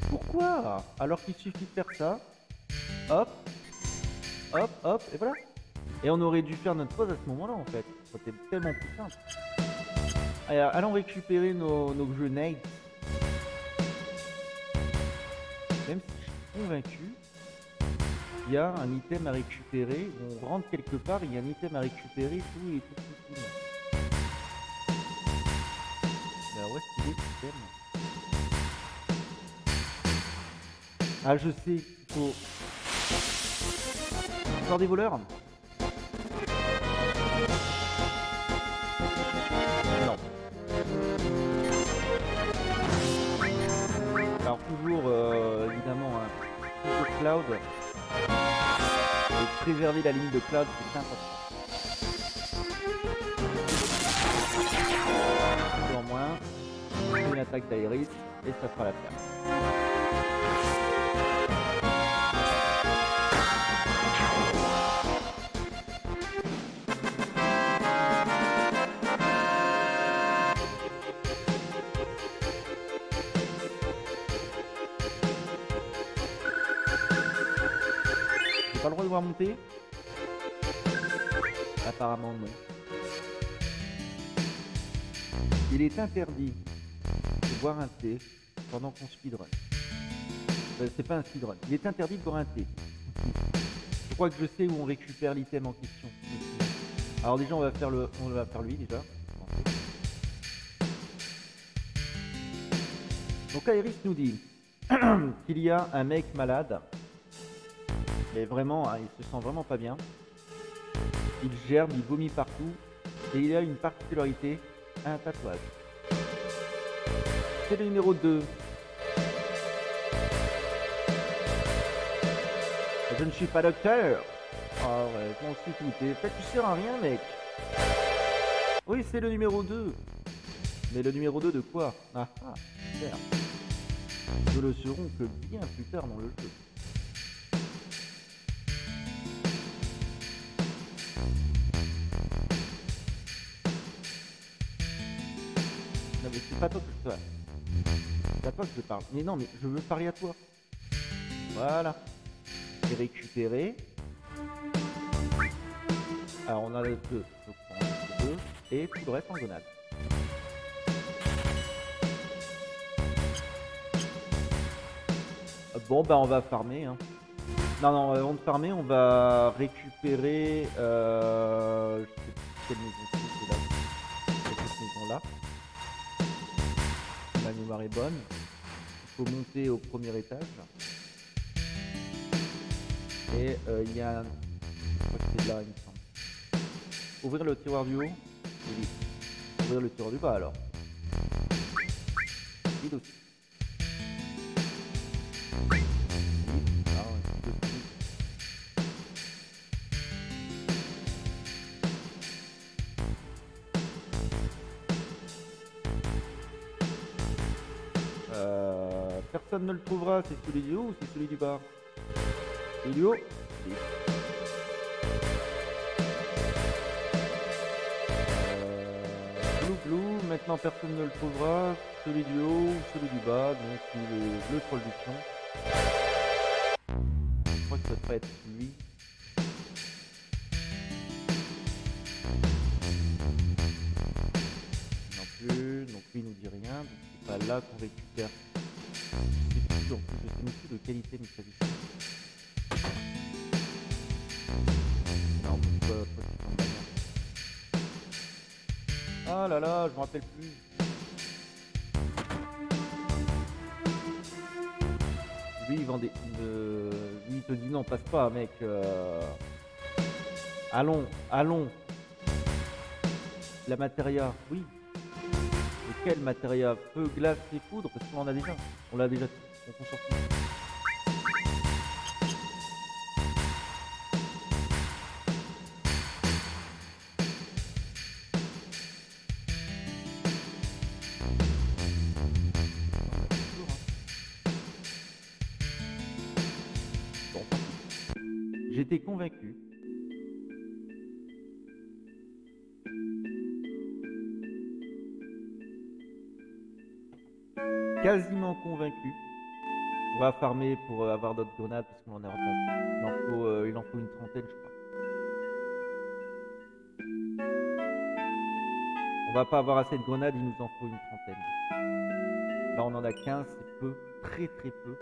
Pourquoi? Alors qu'il suffit de faire ça, hop, hop, hop, et voilà. Et on aurait dû faire notre pause à ce moment-là en fait. C'était tellement plus simple. Allons récupérer nos, nos grenades. Même si je suis convaincu, il y a un item à récupérer. On rentre quelque part, il y a un item à récupérer, tout et tout, tout, tout. Où est-ce qu'il est Ah, je sais, il faut des voleurs Non. Alors toujours, euh, évidemment, hein, Cloud. Et préserver la ligne de Cloud, c'est important. Toujours moins. Une attaque d'Aeris et ça fera l'affaire. Monter Apparemment non. Il est interdit de boire un thé pendant qu'on speedrun. Euh, c'est pas un speedrun. Il est interdit de boire un thé. Je crois que je sais où on récupère l'item en question. Alors déjà on va faire le. On va faire lui déjà. Donc Iris nous dit qu'il y a un mec malade mais vraiment, hein, il se sent vraiment pas bien. Il germe, il vomit partout. Et il a une particularité, un tatouage. C'est le numéro 2. Je ne suis pas docteur. Ah ouais, je m'en suis fouté. Fait, tu sers à rien, mec. Oui, c'est le numéro 2. Mais le numéro 2 de quoi? Ah ah, super. Nous le serons que bien plus tard dans le jeu. Pas toi que je C'est à toi que je parle. Mais non, mais je veux parler à toi. Voilà. Et récupérer. Alors on a le 2. Donc on le 2. Et tout le reste en gonade. Bon bah on va farmer. Hein. Non non avant de farmer on va récupérer euh, je sais plus quelle maison c'est là. Cette maison là la mémoire est bonne. Il faut monter au premier étage. Et euh, il y a. Je crois que c'est là, il me semble. Ouvrir le tiroir du haut. Oui. Ouvrir le tiroir du bas alors. Aussi. Personne ne le trouvera, c'est celui du haut ou c'est celui du bas Celui du haut oui. Blou blou, maintenant personne ne le trouvera, celui du haut ou celui du bas, donc le troll du pion. Je crois que ça devrait être lui. Non plus, donc lui nous dit rien, donc c'est pas là qu'on récupère je plus de qualité mais pourquoi Ah là là, je me rappelle plus. Lui il vend des. Lui il te dit non passe pas mec. Euh... Allons, allons. La matéria, oui. Mais quel matéria Feu, glace et poudre Parce qu'on en a déjà. On l'a déjà J'étais va farmer pour euh, avoir d'autres grenades parce qu'on en est en Il en faut, euh, il en faut une trentaine, je crois. On va pas avoir assez de grenades, il nous en faut une trentaine. Là, on en a 15, c'est peu, très très peu.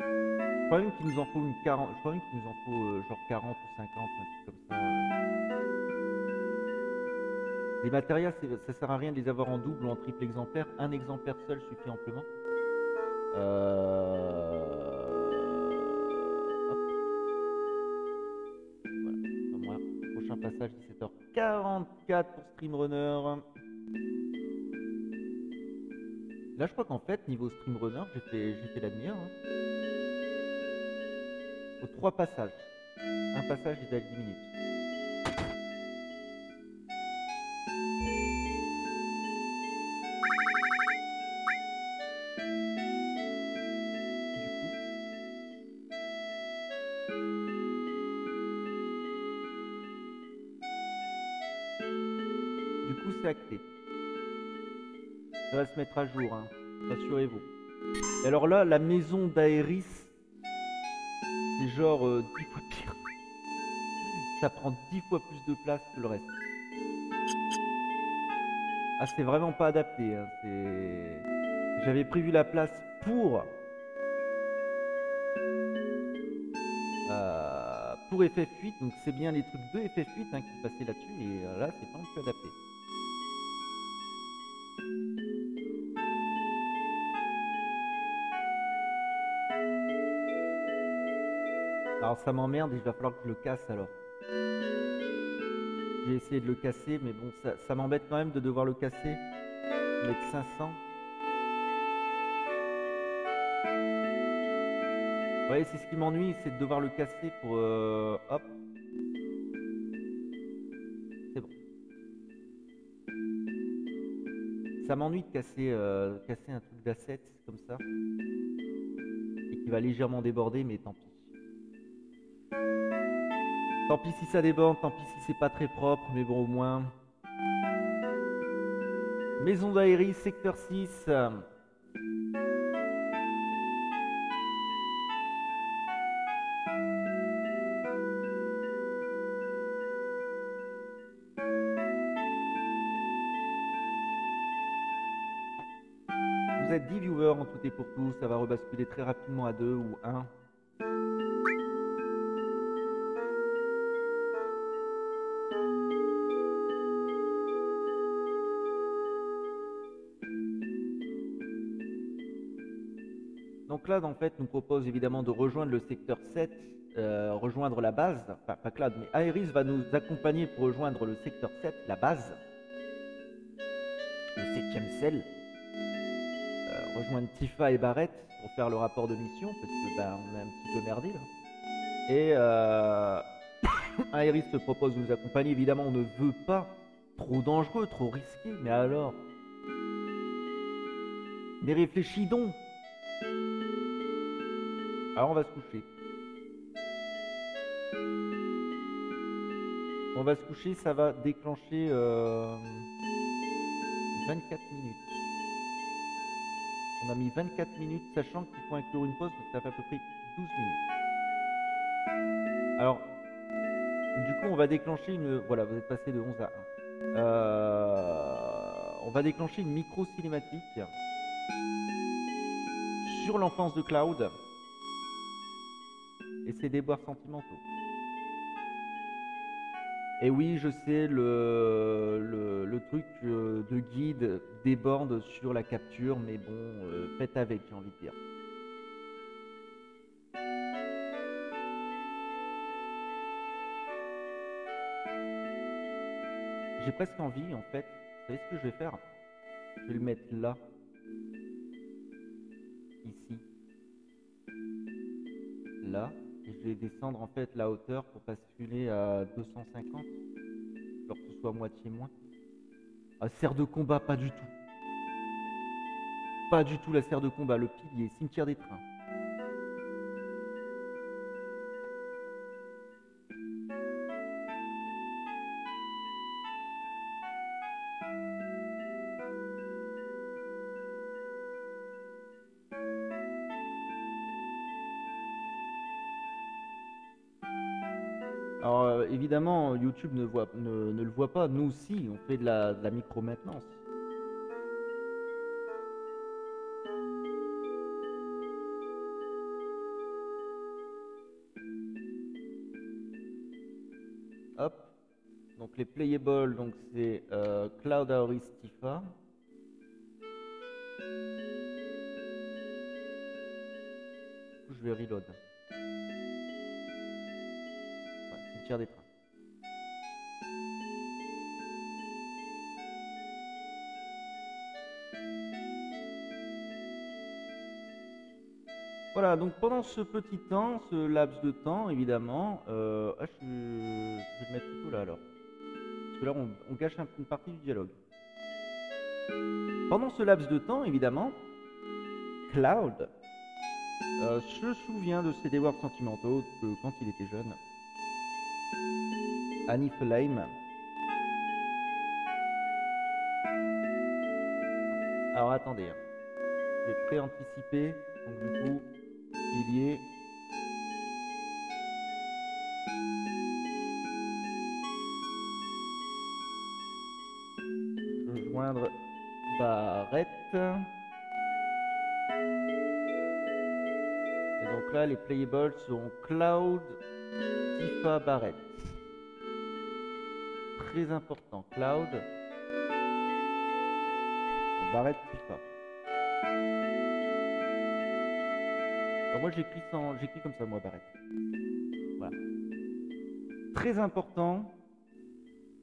Je crois même qu'il nous en faut une 40, je crois même nous en faut euh, genre 40 ou 50, un truc comme ça. Les matériaux, ça sert à rien de les avoir en double ou en triple exemplaire. Un exemplaire seul suffit amplement. Euh... Voilà, Prochain passage 17h44 pour Streamrunner. Là, je crois qu'en fait, niveau stream runner, j'ai fait, fait la demi-heure. Hein. trois passages. Un passage est à 10 minutes. Mettre à jour, hein. rassurez-vous. Et alors là, la maison d'Aéris, c'est genre 10 euh, fois pire. Ça prend 10 fois plus de place que le reste. Ah, c'est vraiment pas adapté. Hein. J'avais prévu la place pour... Euh, pour FF8, donc c'est bien les trucs de FF8 hein, qui passaient là-dessus, et euh, là, c'est pas un peu adapté. Ça m'emmerde et il va falloir que je le casse alors. J'ai essayé de le casser, mais bon, ça, m'embête quand même de devoir le casser. Mettre 500. Vous voyez, c'est ce qui m'ennuie, c'est de devoir le casser pour... Euh, hop. C'est bon. Ça m'ennuie de casser, euh, casser un truc d'asset comme ça. Et qui va légèrement déborder, mais tant pis. Tant pis si ça déborde, tant pis si c'est pas très propre, mais bon au moins. Maison d'Aéris, secteur 6. Vous êtes 10 viewers en tout et pour tout, ça va rebasculer très rapidement à 2 ou 1. En fait nous propose évidemment de rejoindre le secteur 7, euh, rejoindre la base, enfin pas Cloud, mais Aeris va nous accompagner pour rejoindre le secteur 7, la base, le 7ème cell, euh, rejoindre Tifa et Barrett pour faire le rapport de mission, parce que ben, on est un petit peu merdé là. Et euh, se propose de nous accompagner, évidemment on ne veut pas trop dangereux, trop risqué, mais alors Mais réfléchis donc alors on va se coucher. On va se coucher, ça va déclencher 24 euh, minutes. On a mis 24 minutes, sachant qu'il faut inclure une pause, donc ça fait à peu près 12 minutes. Alors, du coup, on va déclencher une... Voilà, vous êtes passé de 11 à 1. Euh, on va déclencher une micro-cinématique sur l'enfance de Cloud et ses déboires sentimentaux. Et oui, je sais, le, le, truc euh, de guide déborde sur la capture, mais bon, euh, faites avec, j'ai envie de dire. J'ai presque envie, en fait. Vous savez ce que je vais faire? Je vais le mettre là. Ici. Là je vais descendre en fait la hauteur pour basculer à 250, alors que ce soit moitié moins. Ah, serre de combat, pas du tout. Pas du tout la serre de combat, le pilier, cimetière des trains. Évidemment, YouTube ne, le voit pas. Nous aussi, on fait de la, micro-maintenance. Hop. Donc les playables, donc c'est euh, Cloud Auris Tifa. Je vais reload. Voilà, donc pendant ce petit temps, ce laps de temps, évidemment, euh, ah, je, vais le mettre plutôt là alors. Parce que là, on, on gâche une partie du dialogue. Pendant ce laps de temps, évidemment, Cloud euh, se souvient de ses devoirs sentimentaux quand il était jeune. Annie Flame. Alors attendez, hein. je vais pré-anticiper, donc du coup, pilier. Rejoindre Barrette. Et donc là, les playables sont Cloud, Tifa, Barrett. Très important, Cloud, Barrett, Alors moi j'écris sans, comme ça moi Barrett. Voilà. Très important.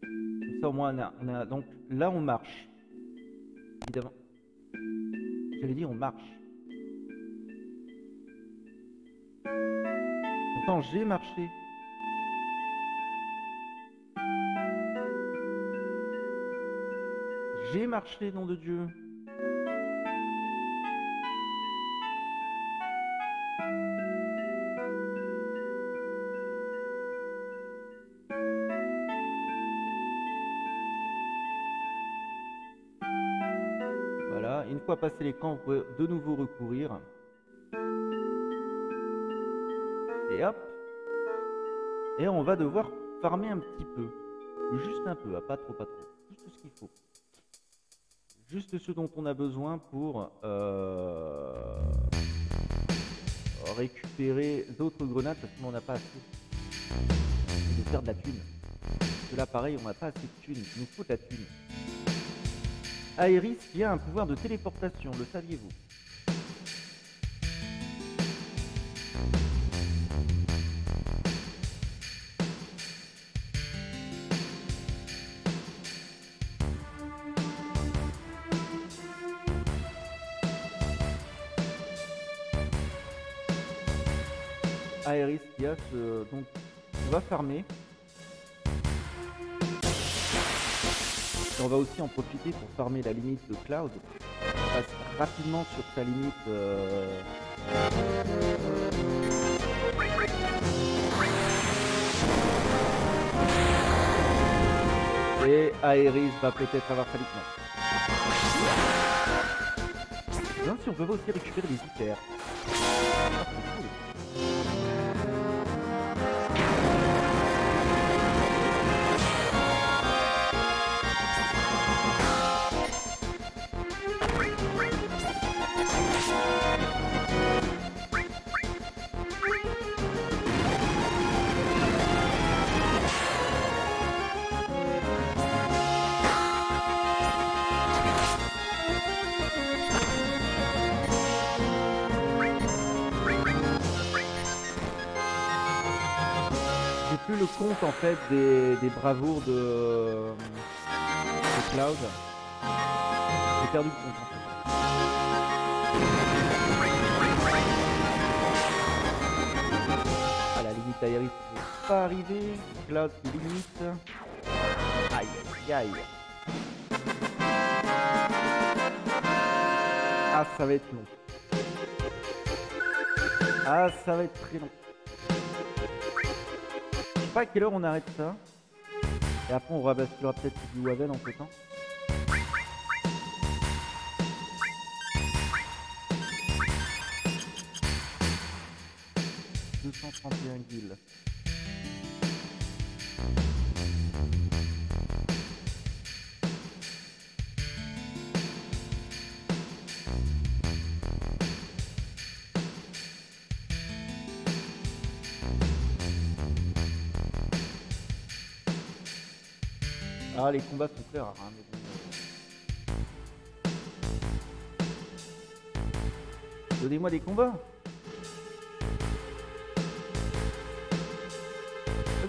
Comme ça au moins on a, on a donc là on marche. Évidemment. J'allais dire on marche. Pourtant j'ai marché. J'ai marché, nom de Dieu. Fois passé les camps, vous de nouveau recourir. Et hop Et on va devoir farmer un petit peu. Juste un peu, pas trop, pas trop. Juste ce qu'il faut. Juste ce dont on a besoin pour euh, récupérer d'autres grenades parce qu'on n'a pas assez de faire de la thune. Parce que là, pareil, on n'a pas assez de thune. Il nous faut de la thune. Aéris qui a un pouvoir de téléportation, le saviez-vous? Aéris qui a ce... Donc, on va farmer. On va aussi en profiter pour farmer la limite de Cloud. On passe rapidement sur sa limite... euh, Et Aéris va peut-être avoir sa limite. Non. Si on peut aussi récupérer des hyper. Compte en fait des, des de, Cloud. J'ai perdu le compte en. Ah la limite aérienne ne pas arriver. Cloud limite. Aïe aïe aïe. Ah ça va être long. Ah ça va être très long. Pas à quelle heure on arrête ça. Et après on rebasculera peut-être du Wavel en ce temps. Guilds. Ah les combats sont clairs, hein, mais bon. Donnez-moi des combats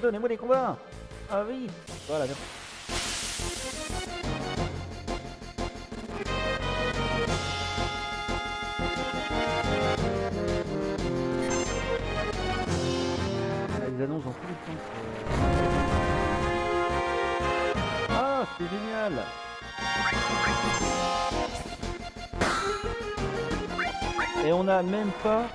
Donnez-moi des combats Ah oui Voilà, merci. On n'a même pas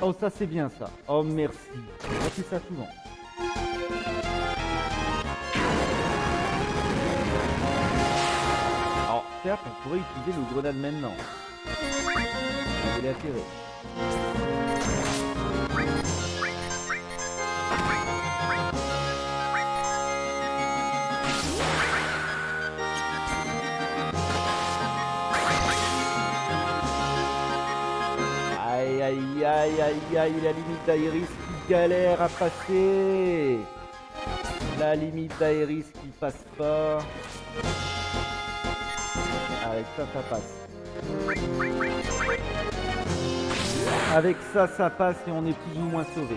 Oh, ça c'est bien ça. Oh, merci. On ça souvent. Alors, certes, on pourrait utiliser le grenade maintenant. C'est l'intérêt. Aïe, aïe, aïe, aïe, la limite d'Aéris qui galère à passer. La limite d'Aéris qui passe pas. Avec ça, ça passe. Avec ça, ça passe et on est plus ou moins sauvé.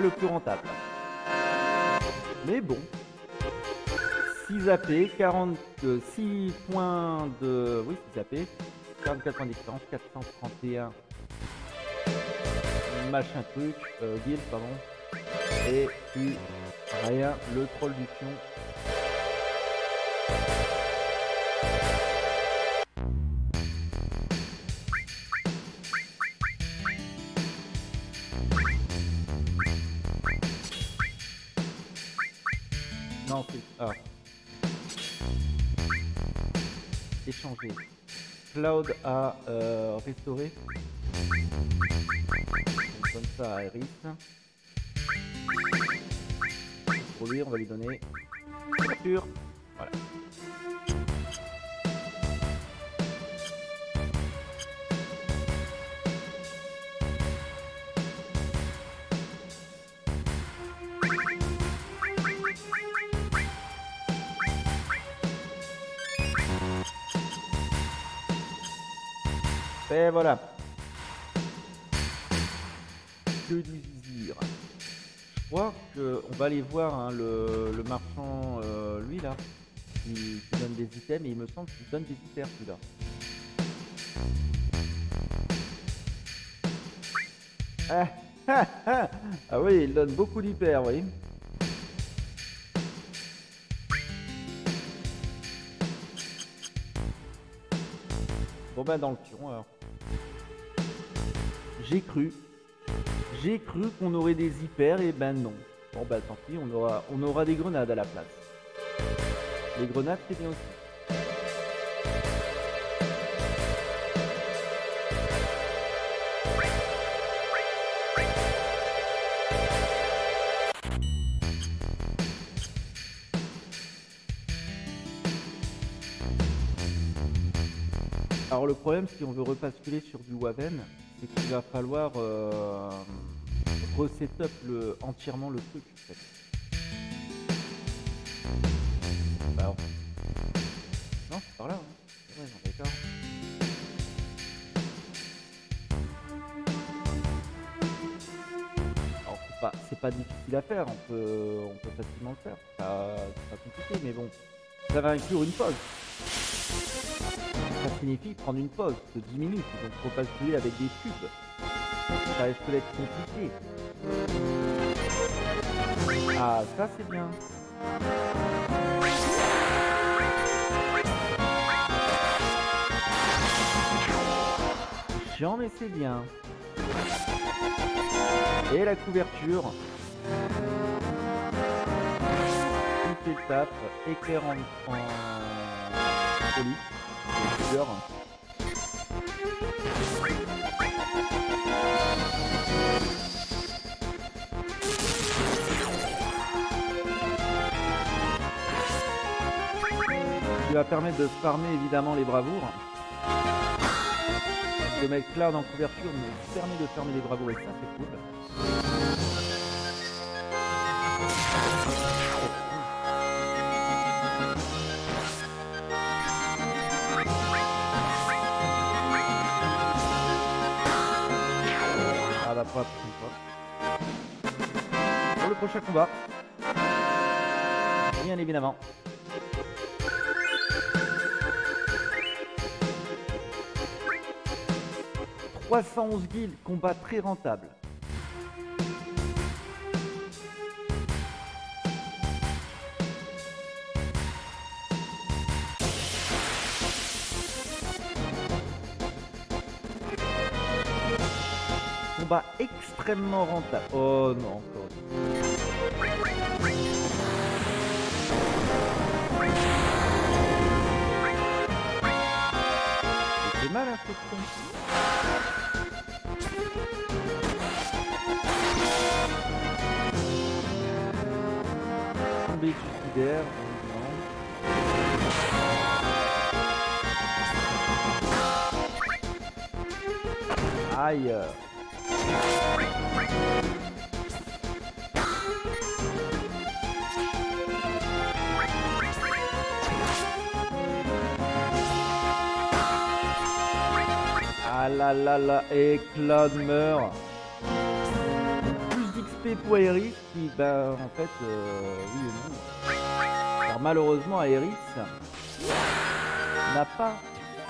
Le plus rentable. Mais bon. 6 AP, 40, 6 points de... Oui, 6 AP. 44 points d'expérience, 431 machin truc, euh, guild, pardon. Et puis rien, le troll du pion Cloud à euh, restaurer. Donne ça à Iris. Pour lui, on va lui donner Voilà. Et voilà. Que du zizir. Je crois qu'on va aller voir hein, le, marchand, euh, lui là, qui, donne des items, et il me semble qu'il donne des hyper celui-là. Ah, ah, ah, ah oui, il donne beaucoup d'hyper, oui. Dans le alors. J'ai cru. J'ai cru qu'on aurait des hyper et ben non. Bon bah tant pis, on aura, on aura des grenades à la place. Les grenades c'est bien aussi. Alors le problème si on veut repasculer sur du Waven, c'est qu'il va falloir euh, resetup le, entièrement le truc. Bah, non, c'est par là. Hein. Alors c'est pas, c'est difficile à faire, on peut, facilement le faire. C'est pas, pas compliqué, mais bon, ça va inclure une pause signifie prendre une pause de 10 minutes, donc faut pas se jouer avec des cubes. Ça risque d'être compliqué. Ah, ça c'est bien. Chiant mais c'est bien. Et la couverture. le taf. Éclair en, en, folie. qui va permettre de farmer évidemment les bravoures. De mettre Cloud en couverture nous permet de fermer les bravoures et ça c'est cool. Pour le prochain combat. Bien évidemment. 311 guilds, combat très rentable. Extrêmement rentable. Oh non, encore. C'est mal à ce Tombée suicidaire. Aïe. Ah là là là, et Claude meurt. Plus d'XP pour Aeris qui, ben, en fait, euh, oui et non. Alors malheureusement, Aeris n'a pas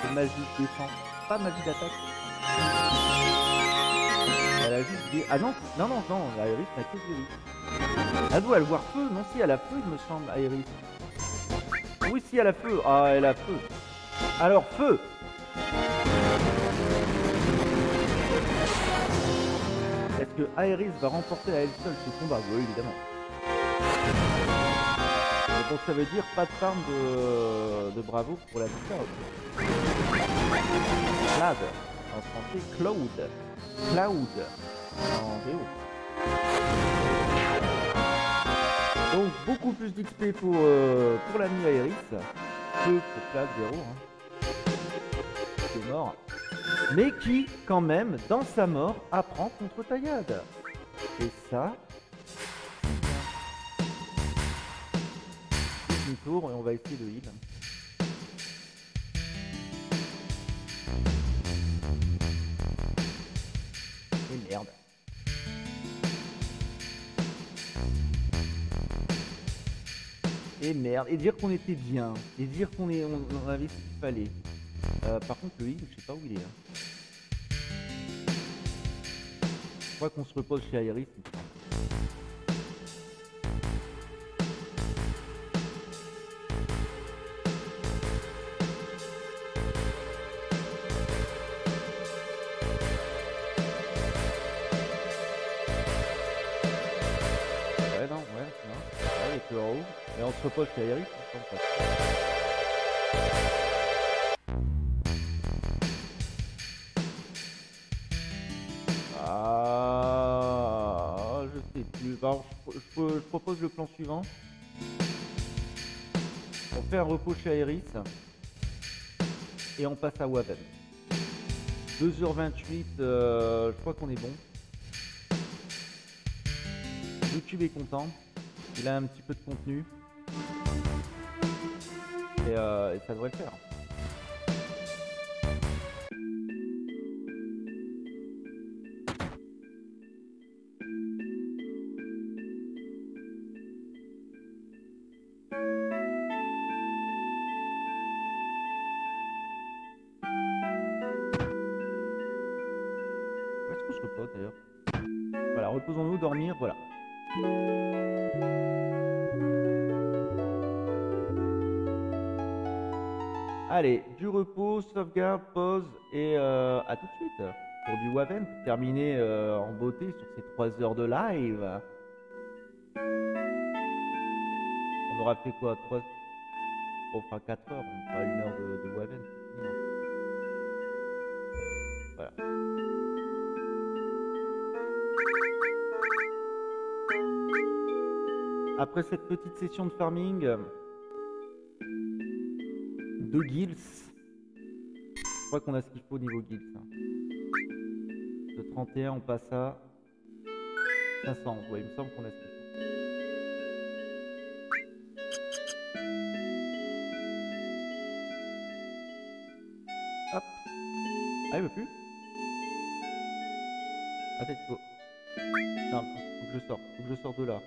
de magie de défense, pas de magie d'attaque. Juste des... Ah non, non, non, non, Aeris n'a que Aeris. Elle doit voir feu, non si elle a feu il me semble, Aeris. Oui si elle a feu, ah elle a feu. Alors feu Est-ce que Aeris va remporter à elle seule ce combat Oui, évidemment. Donc ça veut dire pas de farm de, bravo pour la Cloud. Cloud. En français, Cloud. Cloud. VO. Donc beaucoup plus d'XP pour, euh, pour l'ami Aeris que pour Cloud 0. C'est mort mais qui, quand même, dans sa mort, apprend contre Taillade. Et ça... Tour et on va essayer de heal. Merde. Et merde. Et dire qu'on était bien. Et dire qu'on est, on, avait ce qu'il fallait. Euh, par contre, le heal, je sais pas où il est. Je crois qu'on se repose chez Aeris. Et on se repose chez Aeris. Ah, je sais plus. Bah, je, propose le plan suivant. On fait un repos chez Aeris. Et on passe à Waven. 2h28, euh, je crois qu'on est bon. YouTube est content. Il a un petit peu de contenu. Et, euh, et ça devrait le faire. Pause et euh, à tout de suite pour du Waven, terminer euh, en beauté sur ces 3 heures de live. On aura fait quoi? 3 On fera 4 heures, on fera une heure de, Waven. Voilà. Après cette petite session de farming, de guilds, je crois qu'on a ce qu'il faut au niveau guilds. hein. De 31, on passe à 500. Ouais, il me semble qu'on a ce qu'il faut. Hop. Ah, il veut plus? Attends, il faut... Non, faut que je sorte. Faut que je sorte de là.